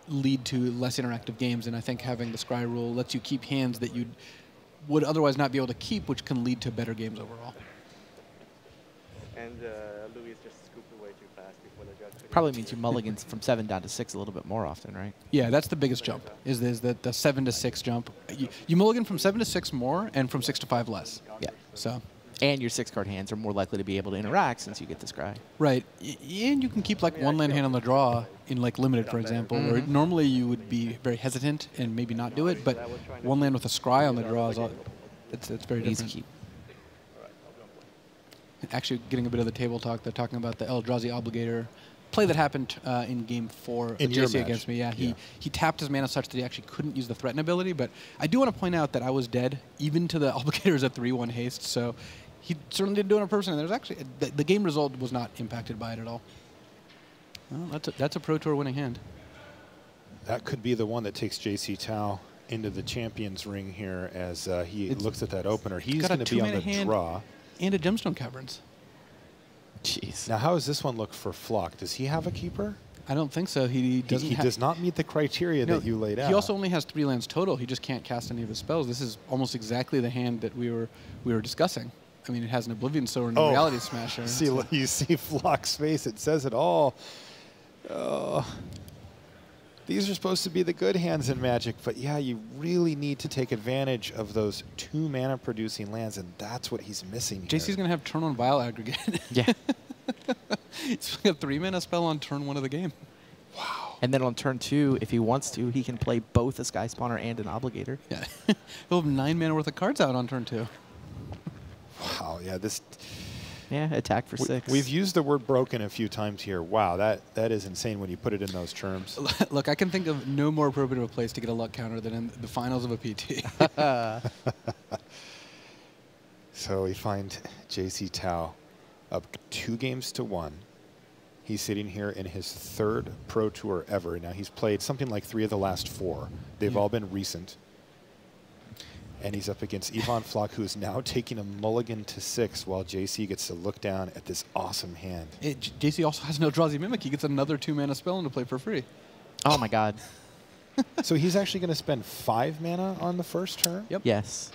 lead to less interactive games. And I think having the scry rule lets you keep hands that you would otherwise not be able to keep, which can lead to better games overall. And uh, Luis just scooped away too fast before the judge. Probably means you it. mulligan from seven down to six a little bit more often, right? Yeah, that's the biggest jump. Is is the, the seven to six jump? You, you mulligan from seven to six more, and from six to five less. Yeah. So, And your six card hands are more likely to be able to interact since you get to scry. right, Y- and you can keep like one land hand on the draw in like limited, for example, where normally you would be very hesitant and maybe not do it, but one land with a scry on the draw is all, it's it's very Easy different. keep. Actually, getting a bit of the table talk, they're talking about the Eldrazi Obligator play that happened uh, in Game Four In of your JC match. against me. Yeah, he Yeah. he tapped his mana such that he actually couldn't use the threaten ability. But I do want to point out that I was dead even to the Obligators at three-one haste. So he certainly didn't do it in person. And there's actually the, the game result was not impacted by it at all. Well, that's a, that's a Pro Tour winning hand. That could be the one that takes JC Tao into the champions ring here as uh, he It's- looks at that opener. He's got a going to be on the hand. draw. And a Gemstone Caverns. Jeez. Now, how does this one look for Floch? Does he have a keeper? I don't think so. He He, doesn't. he ha- does not meet the criteria No, that you laid out. He also only has three lands total. He just can't cast any of his spells. This is almost exactly the hand that we were we were discussing. I mean, it has an Oblivion Sower and a Oh. Reality Smasher. see, so- you see Floch's face. It says it all. Oh. These are supposed to be the good hands in Magic, but yeah, you really need to take advantage of those two mana producing lands, and that's what he's missing. Here. JC's going to have turn on Vile Aggregate. Yeah. it's like a three mana spell on turn one of the game. Wow. And then on turn two, if he wants to, he can play both a Sky Spawner and an Obligator. Yeah. He'll have nine mana worth of cards out on turn two. Wow, yeah, this Yeah, attack for we, 6 We've used the word broken a few times here. Wow, that that is insane when you put it in those terms. Look, I can think of no more appropriate of a place to get a luck counter than in the finals of a PT. So we find JC Tao up two games to one. He's sitting here in his third Pro Tour ever. Now, he's played something like three of the last four. They've Yeah. all been recent. And he's up against Ivan Floch, who is now taking a mulligan to six while JC gets to look down at this awesome hand. It, JC also has no Eldrazi Mimic. He gets another two mana spell into play for free. Oh my God. so he's actually going to spend five mana on the first turn? Yep. Yes.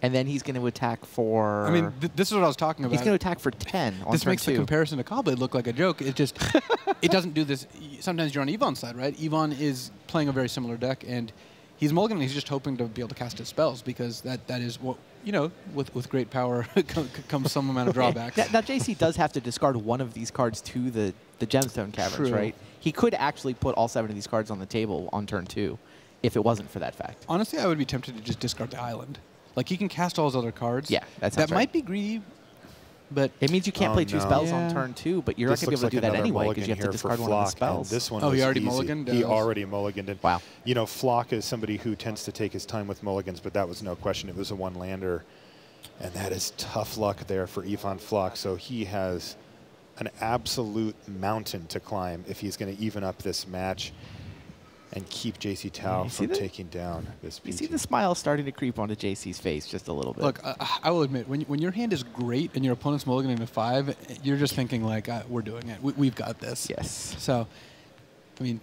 And then he's going to attack for. I mean, th- this is what I was talking about. he's going to attack for ten on this turn makes the comparison to Caw-Blade look like a joke. It just it doesn't do this. Sometimes you're on Ivan's side, right? Ivan is playing a very similar deck, and he's mulligan. He's just hoping to be able to cast his spells because that that is what you know. With with great power comes some amount of drawbacks. Now, now, JC does have to discard one of these cards to the, the Gemstone Caverns, True. right? He could actually put all seven of these cards on the table on turn two if it wasn't for that fact. Honestly, I would be tempted to just discard the island. Like he can cast all his other cards. Yeah, that that sounds might be greedy, but It means you can't Oh, play two no. spells on turn two, but you're not going to be able to like do that anyway because you have to discard for one of the spells. This one Oh, he already easy. mulliganed? He already mulliganed it. Wow. You know, Floch is somebody who tends to take his time with mulligans, but that was no question. It was a one-lander, and that is tough luck there for Ivan Floch. So he has an absolute mountain to climb if he's going to even up this match and keep JC Tao You from the- taking down this You BT. see the smile starting to creep onto JC's face just a little bit. look, I, I will admit when when your hand is great and your opponent's mulliganing to five, you're just thinking like, uh, we're doing it. We, we've got this. yes. So, I mean,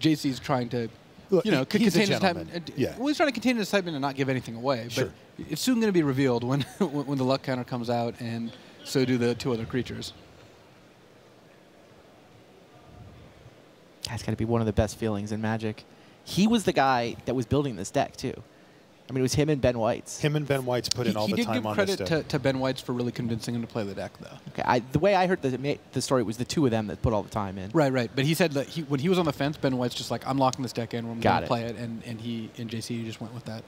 JC's trying to, Look, you know, he- he's contain his gentleman. excitement. Yeah. Well, he's trying to contain his excitement and not give anything away. Sure. But it's soon going to be revealed when, when when the luck counter comes out, and so do the two other creatures. That's got to be one of the best feelings in Magic. He was the guy that was building this deck too. I mean, it was him and Ben Weitz. Him and Ben Weitz put he in all the time on this credit deck. to, to Ben Weitz for really convincing him to play the deck, though. Okay, I, the way I heard the the story was the two of them that put all the time in. Right, right. But he said that he, when he was on the fence, Ben Weitz just like, I'm locking this deck in. We're going to play it, and, and he and JC just went with that.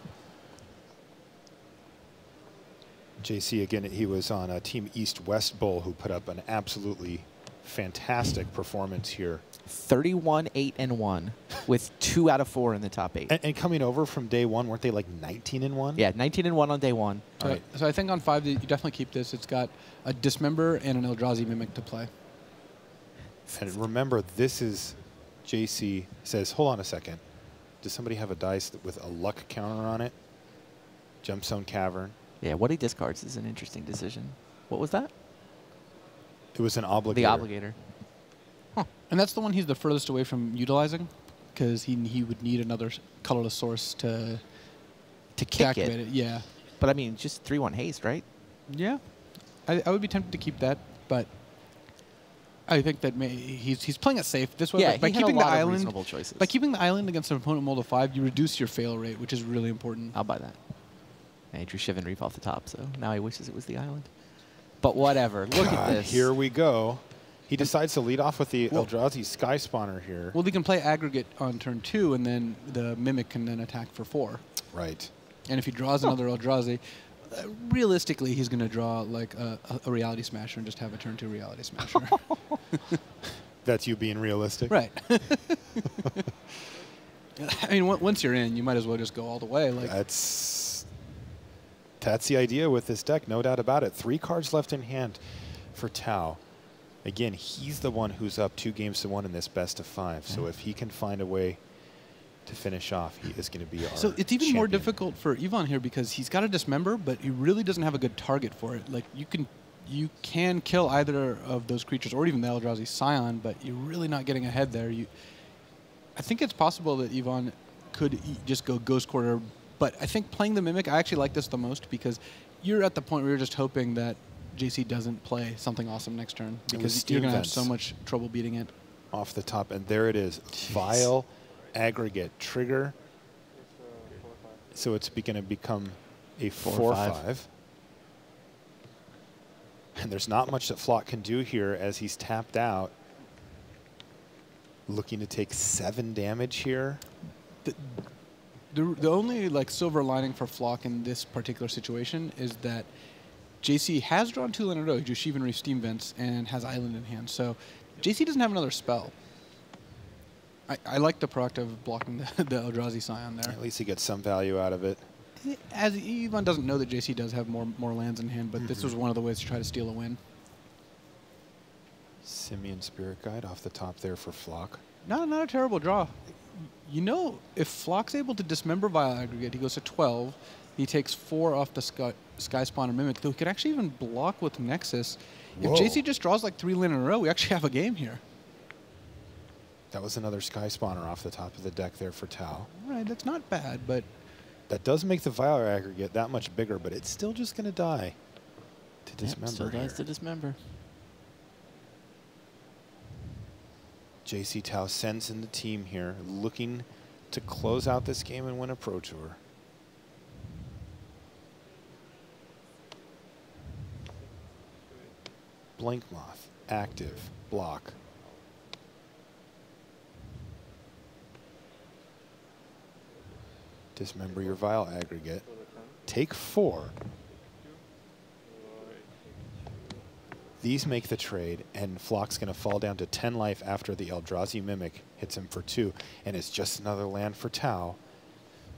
JC again, he was on a Team East West Bowl who put up an absolutely fantastic performance here. 31, 8, and 1 with two out of four in the top eight. And, and coming over from day one, weren't they like 19 and one? yeah, 19 and 1 on day one. So, All right. so I think on five, you definitely keep this. It's got a Dismember and an Eldrazi Mimic to play. And remember, this is JC says, hold on a second. Does somebody have a dice with a luck counter on it? Gemstone Cavern. Yeah, what he discards is an interesting decision. What was that? It was an obligator. The obligator. And that's the one he's the furthest away from utilizing, because he he would need another colorless source to, To to kick it. it. Yeah, But I mean, just 3 1 haste, right? yeah. I, I would be tempted to keep that, but I think that may, he's he's playing it safe this way. yeah, by, by he had a keeping lot the of island, reasonable choices. by keeping the island against an opponent mold of five, you reduce your fail rate, which is really important. I'll buy that. And he drew Shivan Reef off the top, so now he wishes it was the island. But whatever. Look at this. Here we go. He decides to lead off with the Well- Eldrazi Sky Spawner here. Well, he can play aggregate on turn two, and then the mimic can then attack for four. right. And if he draws another Eldrazi, uh, realistically, he's going to draw like a, a, a Reality Smasher and just have a turn two Reality Smasher. That's you being realistic. right. I mean, once you're in, you might as well just go all the way. Like, That's that's the idea with this deck, no doubt about it. Three cards left in hand for Tao. Again, he's the one who's up two games to one in this best of five. So if he can find a way to finish off, he is going to be our so it's even more difficult for Ivan here because he's got a dismember, but he really doesn't have a good target for it. Like you can, you can kill either of those creatures or even the Eldrazi Scion, but you're really not getting ahead there. You, I think it's possible that Ivan could just go Ghost Quarter, but I think playing the Mimic, I actually like this the most because you're at the point where you're just hoping that JC doesn't play something awesome next turn because you're going to have so much trouble beating it. off the top, and there it is. Vile aggregate trigger. It's four or five. So it's going to become a Four or four-five. five. And there's not much that Floch can do here as he's tapped out. Looking to take seven damage here. the, the, the only like silver lining for Floch in this particular situation is that JC has drawn two in a row. He drew Shivan Reef Steam Vents and has Island in hand. So JC doesn't have another spell. I, I like the product of blocking the, the Eldrazi Scion there. At least he gets some value out of it. As Ivan doesn't know that JC does have more more lands in hand, but this was mm-hmm. one of the ways to try to steal a win. Simian Spirit Guide off the top there for Floch. No, not a terrible draw. You know, if Floch's able to dismember Vile Aggregate, he goes to 12. He takes four off the Sky, Spawner Mimic, though he could actually even block with Nexus. Whoa. If JC just draws like three land in a row, we actually have a game here. That was another Sky Spawner off the top of the deck there for Tao. Right, that's not bad, but That does make the Vile Aggregate that much bigger, but it's still just going to die to Yep, dismember still here. dies to dismember. JC Tao sends in the team here, looking to close out this game and win a Pro Tour. Blink Moth, active, block. Dismember your Vile Aggregate. Take four. These make the trade, and Floch's going to fall down to 10 life after the Eldrazi Mimic hits him for two, and it's just another land for Tao.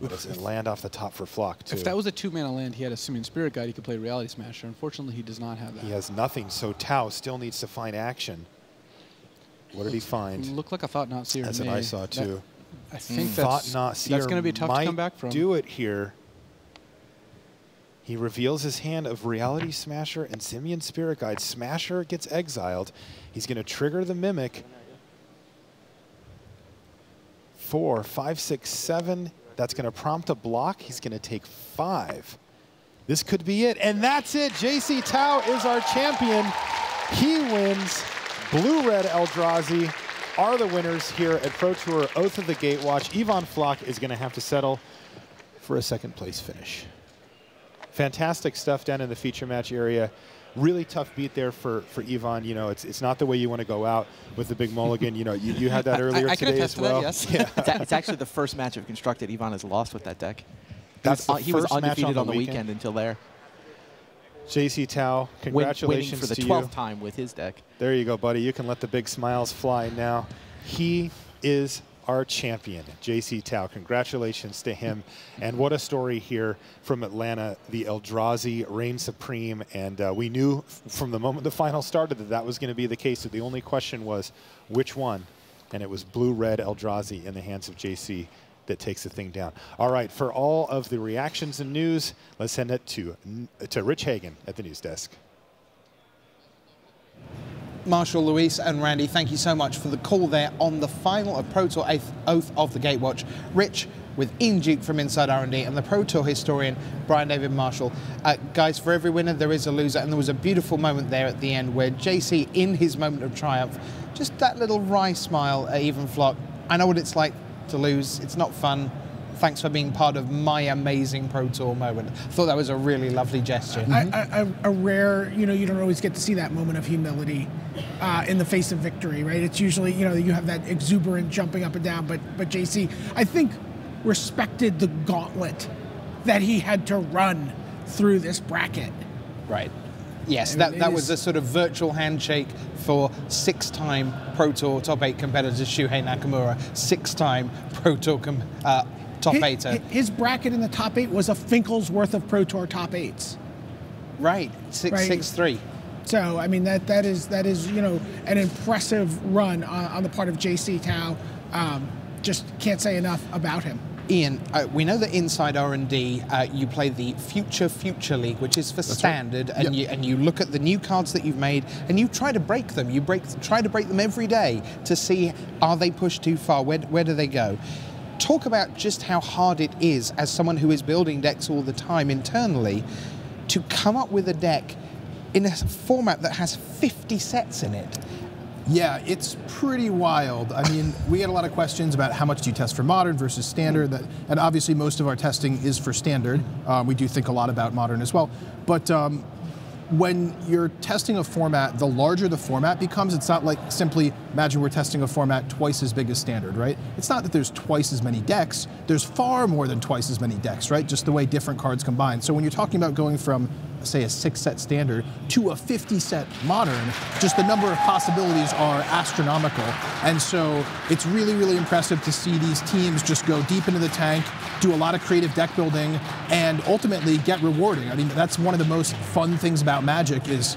It's land off the top for Floch, too. if that was a two mana land, he had a Simian Spirit Guide, he could play Reality Smasher. Unfortunately, he does not have that. he has nothing, so Tao still needs to find action. What did he find? Looked like a Thought Knot Seer. That's what. I saw, That- too. I think hmm. Thought that's, not seer that's going to be tough to come back from. do it here. He reveals his hand of Reality Smasher and Simian Spirit Guide. Smasher gets exiled. He's going to trigger the Mimic. Four, five, six, seven. That's going to prompt a block. He's going to take five. This could be it. And that's it. JC Tao is our champion. He wins. Blue Red Eldrazi are the winners here at Pro Tour Oath of the Gatewatch. Ivan Floch is going to have to settle for a second place finish. Fantastic stuff down in the feature match area. Really tough beat there for, for Ivan. You know, it's, it's not the way you want to go out with the big mulligan. You know, you, you had that earlier I can today attest as to that, well. yes. Yeah. It's, a- it's actually the first match of Constructed Ivan has lost with that deck. He That's was, he was undefeated on on the the weekend? weekend until there. JC Tao, congratulations winning for the 12th time with his deck. There you go, buddy. You can let the big smiles fly now. He is our champion, JC Tao. Congratulations to him. And what a story here from Atlanta. The Eldrazi reign supreme. And uh, we knew from the moment the final started that that was going to be the case. So the only question was which one? And it was blue red Eldrazi in the hands of JC that takes the thing down. All right, for all of the reactions and news, let's send it to, to Rich Hagon at the news desk. Marshall, Luis, and Randy, thank you so much for the call there on the final of Pro Tour Oath of the Gatewatch. Rich with Ian Duke from Inside R&D and the Pro Tour historian Brian David Marshall. Uh, guys, for every winner there is a loser, and there was a beautiful moment there at the end where JC, in his moment of triumph, just that little wry smile at Ivan Floch. I know what it's like to lose. It's not fun. Thanks for being part of my amazing Pro Tour moment. I thought that was a really lovely gesture. a, a, a rare, you know, you don't always get to see that moment of humility uh, in the face of victory, right? It's usually, you know, you have that exuberant jumping up and down, but but JC, I think, respected the gauntlet that he had to run through this bracket. Right. Yes, I that, mean, that was a sort of virtual handshake for six-time Pro Tour top eight competitor Shuhei Nakamura, six-time Pro Tour uh, top His, eighter. his bracket in the top eight was a Finkel's worth of Pro Tour top eights. right, six Right. six three. So I mean that that is that is you know an impressive run on, on the part of JC Tao. Um, just can't say enough about him. Ian, uh, we know that inside R&D uh, you play the Future Future League, which is for standard, and you and you look at the new cards that you've made, and you try to break them. You break try to break them every day to see are they pushed too far? Where where do they go? Talk about just how hard it is as someone who is building decks all the time internally to come up with a deck in a format that has 50 sets in it. Yeah, it's pretty wild. I mean, we had a lot of questions about how much do you test for modern versus standard, that, and obviously most of our testing is for standard. Um, we do think a lot about modern as well, but um, when you're testing a format, the larger the format becomes, it's not like simply imagine we're testing a format twice as big as standard, right? It's not that there's twice as many decks. There's far more than twice as many decks, right? Just the way different cards combine. So when you're talking about going from say a six set standard to a 50 set modern, just the number of possibilities are astronomical. And so it's really, really impressive to see these teams just go deep into the tank, do a lot of creative deck building, and ultimately get rewarding. I mean, that's one of the most fun things about Magic is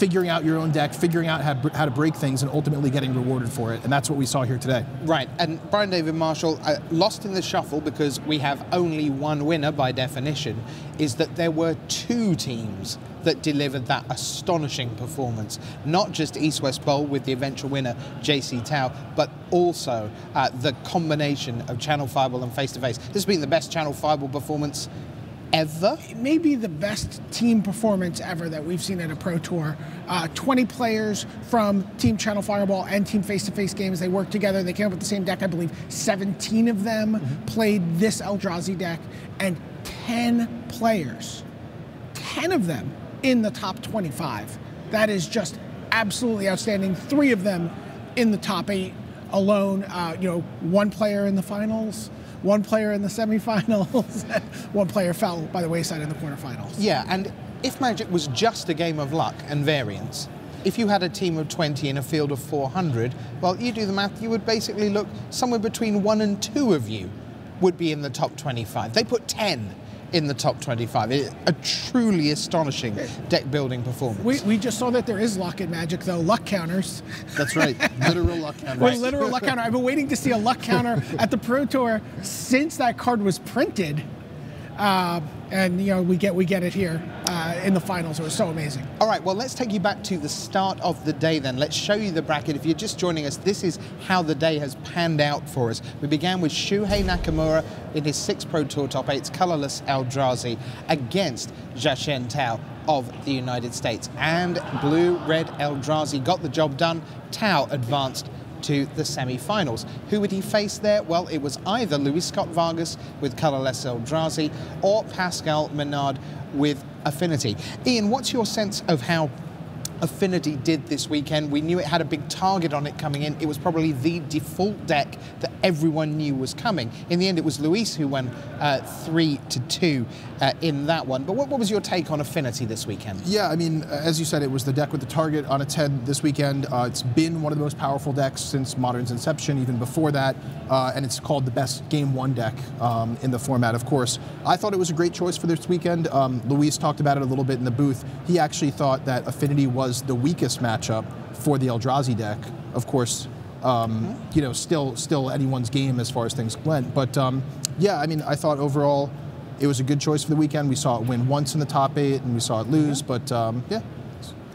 figuring out your own deck, figuring out how, how to break things, and ultimately getting rewarded for it. And that's what we saw here today. Right, and Brian David Marshall, uh, lost in the shuffle because we have only one winner by definition, is that there were two teams that delivered that astonishing performance. Not just East West Bowl with the eventual winner, JC Tao, but also uh, the combination of Channel Fireball and Face to Face. This has been the best Channel Fireball performance ever. Maybe the best team performance ever that we've seen at a Pro Tour. Uh, 20 players from Team Channel Fireball and Team Face to Face games. They worked together. They came up with the same deck. I believe 17 of them mm-hmm. played this Eldrazi deck, and 10 players, 10 of them in the top 25. That is just absolutely outstanding. Three of them in the top eight alone. Uh, you know, one player in the finals one player in the semifinals, one player fell by the wayside in the quarterfinals. Yeah, and if Magic was just a game of luck and variance, if you had a team of 20 in a field of 400, well, you do the math, you would basically look somewhere between one and two of you would be in the top 25. They put 10 in the top 25. It, a truly astonishing deck building performance. We, we just saw that there is luck in Magic, though. Luck counters. That's right. literal luck counter. Right. Literal luck counter. I've been waiting to see a luck counter at the Pro Tour since that card was printed. Uh, and you know we get we get it here uh, in the finals. It was so amazing. All right, well let's take you back to the start of the day then. Let's show you the bracket. If you're just joining us, this is how the day has panned out for us. We began with Shuhei Nakamura in his six Pro Tour top eights, colorless Eldrazi against Jiachen Tao of the United States, and blue red Eldrazi got the job done. Tao advanced to the semi-finals. Who would he face there? Well, it was either Luis Scott Vargas with colorless Eldrazi or Pascal Maynard with Affinity. Ian, what's your sense of how Affinity did this weekend. We knew it had a big target on it coming in. It was probably the default deck that everyone knew was coming. In the end, it was Luis who won uh, three to two uh, in that one. But what, what, was your take on Affinity this weekend? Yeah, I mean, as you said, it was the deck with the target on its head this weekend. Uh, it's been one of the most powerful decks since Modern's inception, even before that, uh, and it's called the best Game One deck um, in the format. Of course, I thought it was a great choice for this weekend. Um, Luis talked about it a little bit in the booth. He actually thought that Affinity was the weakest matchup for the Eldrazi deck. Of course, um, mm-hmm. you know, still still anyone's game as far as things went. But um, yeah, I mean, I thought overall it was a good choice for the weekend. We saw it win once in the top eight, and we saw it lose. But um, yeah,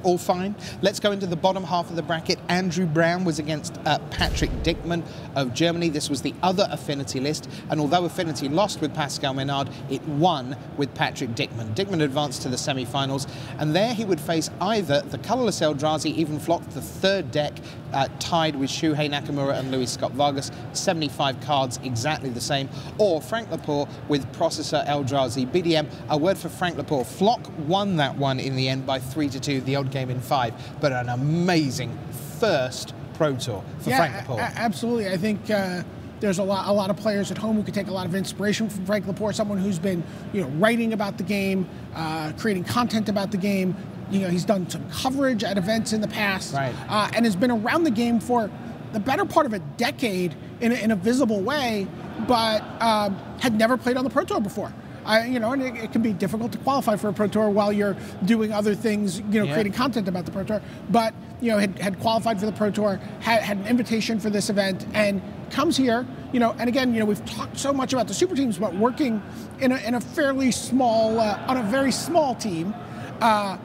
all fine. Let's go into the bottom half of the bracket. Andrew Brown was against uh, Patrick Dickmann of Germany. This was the other Affinity list, and although Affinity lost with Pascal Maynard, it won with Patrick Dickmann. Dickmann advanced to the semi-finals, and there he would face either the colorless Eldrazi, even flocked the third deck, uh, tied with Shuhei Nakamura and Luis Scott Vargas, 75 cards exactly the same, or Frank Lepore with Processor Eldrazi BDM. A word for Frank Lepore. Floch won that one in the end by 3 to 2. The old game in five, but an amazing first Pro Tour for yeah, Frank Lepore. absolutely. I think uh, there's a lot, a lot of players at home who could take a lot of inspiration from Frank Lepore, someone who's been, you know, writing about the game, uh, creating content about the game. You know, he's done some coverage at events in the past, right. uh, and has been around the game for the better part of a decade in a, in a visible way, but um, had never played on the Pro Tour before. I, you know, and it, it, can be difficult to qualify for a Pro Tour while you're doing other things, you know, yeah. creating content about the Pro Tour. But, you know, had, had qualified for the Pro Tour, had, had an invitation for this event, and comes here, you know, and again, you know, we've talked so much about the super teams, but working in a, in a fairly small, uh, on a very small team, uh,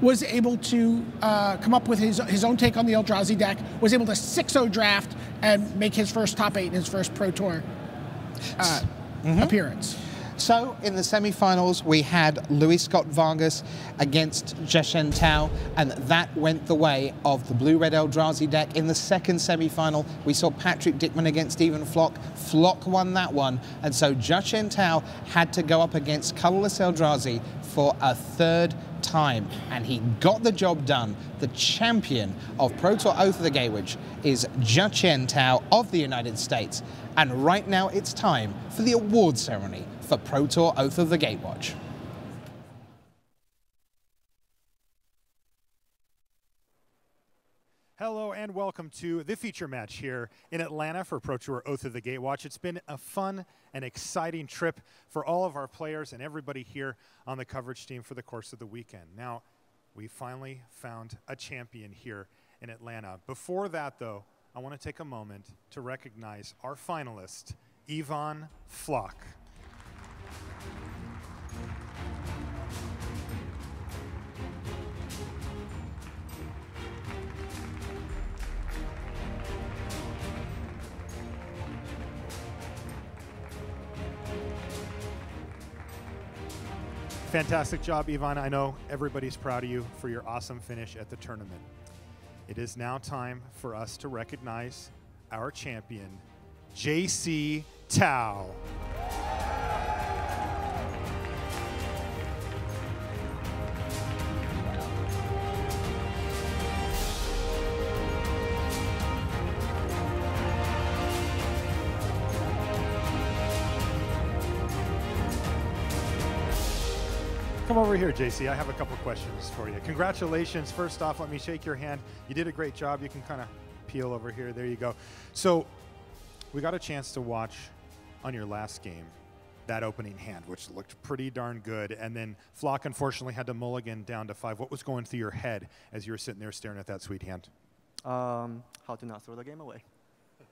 was able to uh, come up with his, his own take on the Eldrazi deck, was able to 6-0 draft and make his first top eight in his first Pro Tour uh, mm-hmm. appearance. So in the semi-finals, we had Luis Scott Vargas against Jiachen Tao, and that went the way of the blue-red Eldrazi deck. In the second semi-final, we saw Patrick Dickmann against Stephen Floch. Floch won that one, and so Jiachen Tao had to go up against colorless Eldrazi for a third time, and he got the job done. The champion of Pro Tour Oath of the Gatewatch is Jiachen Tao of the United States. And right now it's time for the award ceremony for Pro Tour Oath of the Gatewatch. Hello and welcome to the feature match here in Atlanta for Pro Tour Oath of the Gatewatch. It's been a fun and exciting trip for all of our players and everybody here on the coverage team for the course of the weekend. Now, we finally found a champion here in Atlanta. Before that, though, I want to take a moment to recognize our finalist, Ivan Floch. Fantastic job, Ivan. I know everybody's proud of you for your awesome finish at the tournament. It is now time for us to recognize our champion, JC Tao. Come over here, JC. I have a couple questions for you. Congratulations. First off, let me shake your hand. You did a great job. You can kind of peel over here. There you go. So, we got a chance to watch on your last game that opening hand, which looked pretty darn good. And then Floch unfortunately had to mulligan down to five. What was going through your head as you were sitting there staring at that sweet hand? Um, how to not throw the game away.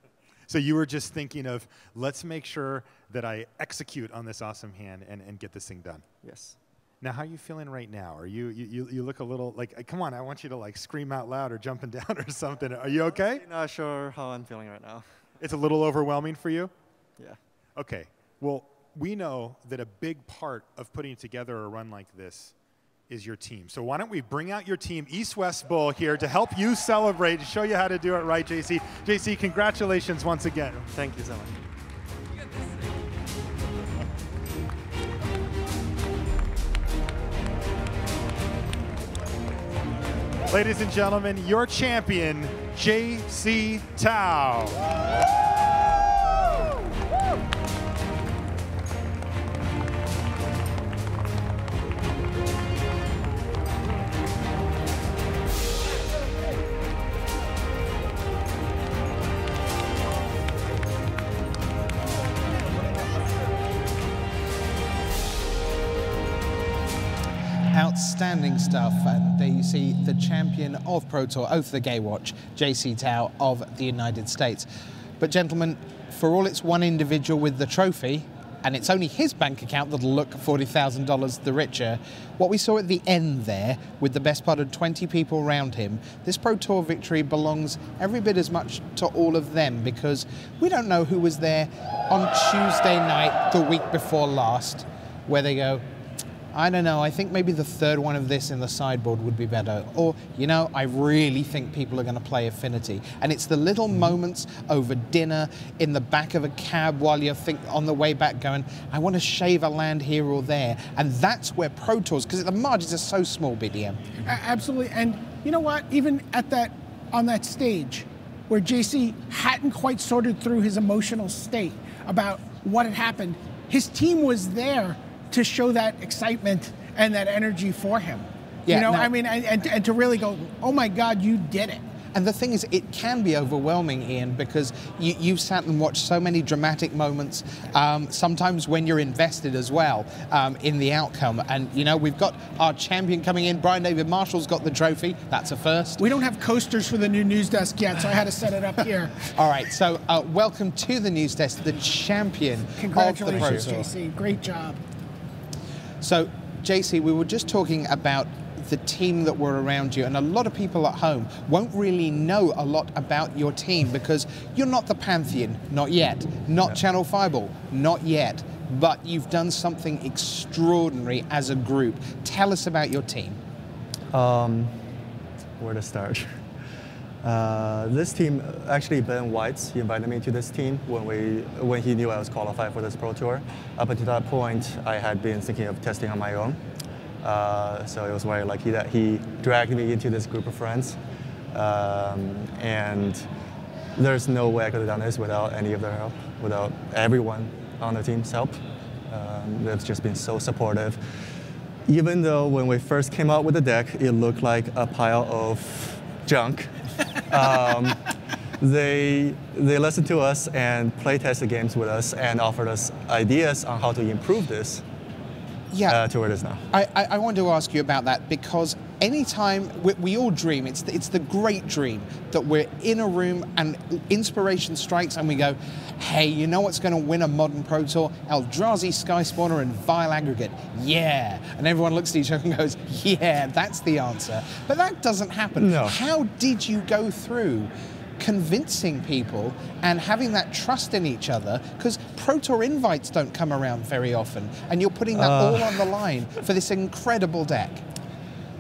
So you were just thinking of, let's make sure that I execute on this awesome hand and, and get this thing done. Yes. Now, how are you feeling right now? Are you, you, you- look a little like, uh, come on, I want you to like scream out loud or jumping down or something. Are you okay? Not sure how I'm feeling right now. It's a little overwhelming for you? Yeah. Okay. Well, we know that a big part of putting together a run like this is your team. So why don't we bring out your team, East West Bowl, here to help you celebrate and show you how to do it right, JC. JC, congratulations once again. Thank you so much. Ladies and gentlemen, your champion, JC Tao. Outstanding stuff. And you see the champion of Pro Tour, Oath of the Gatewatch, JC Tao of the United States. But, gentlemen, for all it's one individual with the trophy, and it's only his bank account that'll look $40,000 the richer. What we saw at the end there, with the best part of 20 people around him, this Pro Tour victory belongs every bit as much to all of them because we don't know who was there on Tuesday night, the week before last, where they go, I don't know. I think maybe the third one of this in the sideboard would be better. Or, you know, I really think people are going to play Affinity. And it's the little mm. moments over dinner, in the back of a cab while you're think, on the way back going, I want to shave a land here or there. And that's where Pro Tours, because the margins are so small, BDM. Absolutely. And you know what? Even at that on that stage where JC hadn't quite sorted through his emotional state about what had happened, his team was there to show that excitement and that energy for him. Yeah, you know, now- I mean, and, and, and to really go, oh my God, you did it. And the thing is, it can be overwhelming, Ian, because you, you've sat and watched so many dramatic moments, um, sometimes when you're invested as well um, in the outcome. And, you know, we've got our champion coming in. Brian David Marshall's got the trophy. That's a first. We don't have coasters for the new news desk yet, so I had to set it up here. All right, so uh, welcome to the news desk, the champion of the Pro Tour. JC. Great job. So, JC, we were just talking about the team that were around you, and a lot of people at home won't really know a lot about your team because you're not the Pantheon, not yet, not Channel Fireball, not yet, but you've done something extraordinary as a group. Tell us about your team. Um, where to start? Uh, this team, actually Ben Weitz, he invited me to this team when we when he knew I was qualified for this Pro Tour. Up until that point, I had been thinking of testing on my own. Uh, so it was very lucky that he dragged me into this group of friends. Um, and there's no way I could have done this without any of their help, without everyone on the team's help. Um, they've just been so supportive even though when we first came out with the deck, it looked like a pile of junk. Um, they they listened to us and play tested games with us and offered us ideas on how to improve this Yeah. uh, to where it is now. I, I, I wanted to ask you about that because anytime we, we all dream, it's the, it's the great dream that we're in a room and inspiration strikes and we go, hey, you know what's going to win a modern Pro Tour? Eldrazi, Skyspawner, and Vile Aggregate. Yeah. And everyone looks at each other and goes, yeah, that's the answer. But that doesn't happen. No. How did you go through? convincing people and having that trust in each other because Pro Tour invites don't come around very often and you're putting that Uh. all on the line for this incredible deck.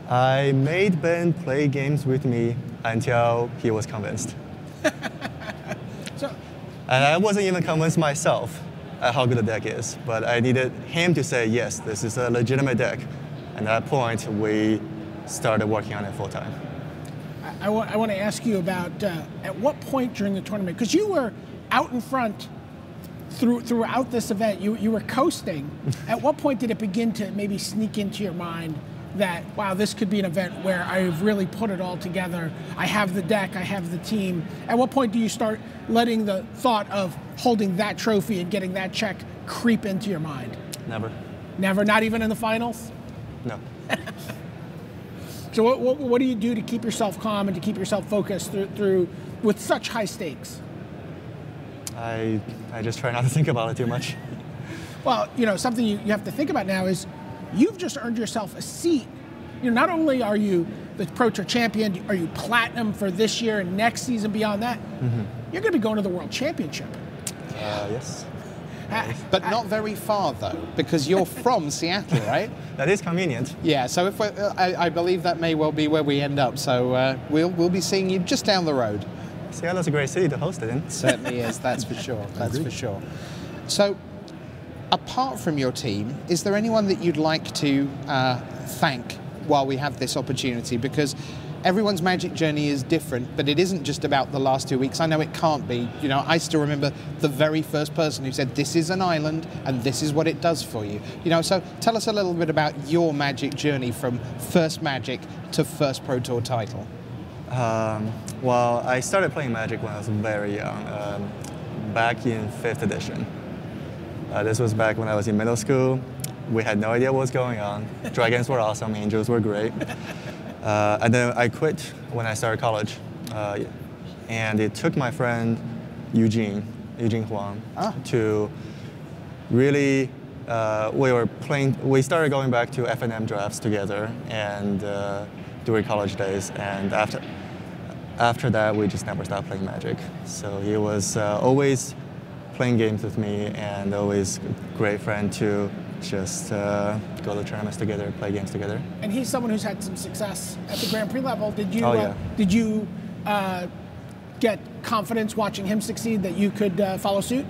I made Ben play games with me until he was convinced. So, And I wasn't even convinced myself at how good the deck is, but I needed him to say, yes, this is a legitimate deck. And at that point, we started working on it full time. I, I, want, I want to ask you about uh, at what point during the tournament, because you were out in front through, throughout this event, you, you were coasting. at what point did it begin to maybe sneak into your mind that, wow, this could be an event where I've really put it all together? I have the deck, I have the team. At what point do you start letting the thought of holding that trophy and getting that check creep into your mind? Never. Never, not even in the finals? No. So what, what, what do you do to keep yourself calm and to keep yourself focused through, through with such high stakes? I, I just try not to think about it too much. Well, you know, something you, you have to think about now is you've just earned yourself a seat. You know, not only are you the Pro Tour champion, are you platinum for this year and next season beyond that, you're going to be going to the World Championship. Uh, yes. But not very far though, because you're from Seattle, right? That is convenient. Yeah, so if we, I, I believe that may well be where we end up. So uh, we'll we'll be seeing you just down the road. Seattle's a great city to host it in. Certainly is. That's for sure. That's for sure. So, apart from your team, is there anyone that you'd like to uh, thank while we have this opportunity? Because everyone's magic journey is different, but it isn't just about the last two weeks. I know it can't be. You know, I still remember the very first person who said, "This is an island, and this is what it does for you." You know, so tell us a little bit about your magic journey from first Magic to first Pro Tour title. Um, well, I started playing Magic when I was very young, um, back in fifth edition. Uh, this was back when I was in middle school. We had no idea what was going on. Dragons were awesome, angels were great. Uh, and then I quit when I started college. Uh, and it took my friend Eugene, Eugene Huang, to really, uh, we were playing, we started going back to FNM drafts together and uh, during college days. And after, after that, we just never stopped playing Magic. So he was uh, always playing games with me and always a great friend to just uh, go to tournaments together, play games together. and he's someone who's had some success at the Grand Prix level. Did you Oh, uh, yeah. did you uh, get confidence watching him succeed that you could uh, follow suit?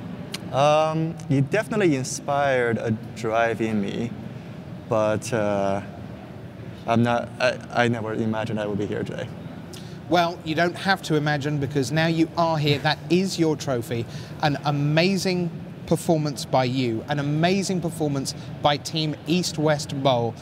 Um, he definitely inspired a drive in me, but uh, I'm not. I, I never imagined I would be here today. Well, you don't have to imagine because now you are here. That is your trophy. An amazing performance by you, an amazing performance by Team East West Bowl.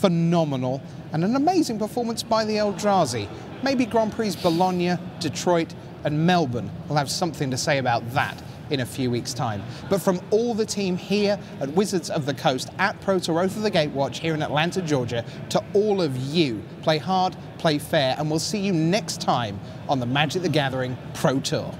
Phenomenal. And an amazing performance by the Eldrazi. Maybe Grand Prix Bologna, Detroit, and Melbourne will have something to say about that in a few weeks' time. But from all the team here at Wizards of the Coast, at Pro of the Gatewatch here in Atlanta, Georgia, to all of you, play hard, play fair, and we'll see you next time on the Magic the Gathering Pro Tour.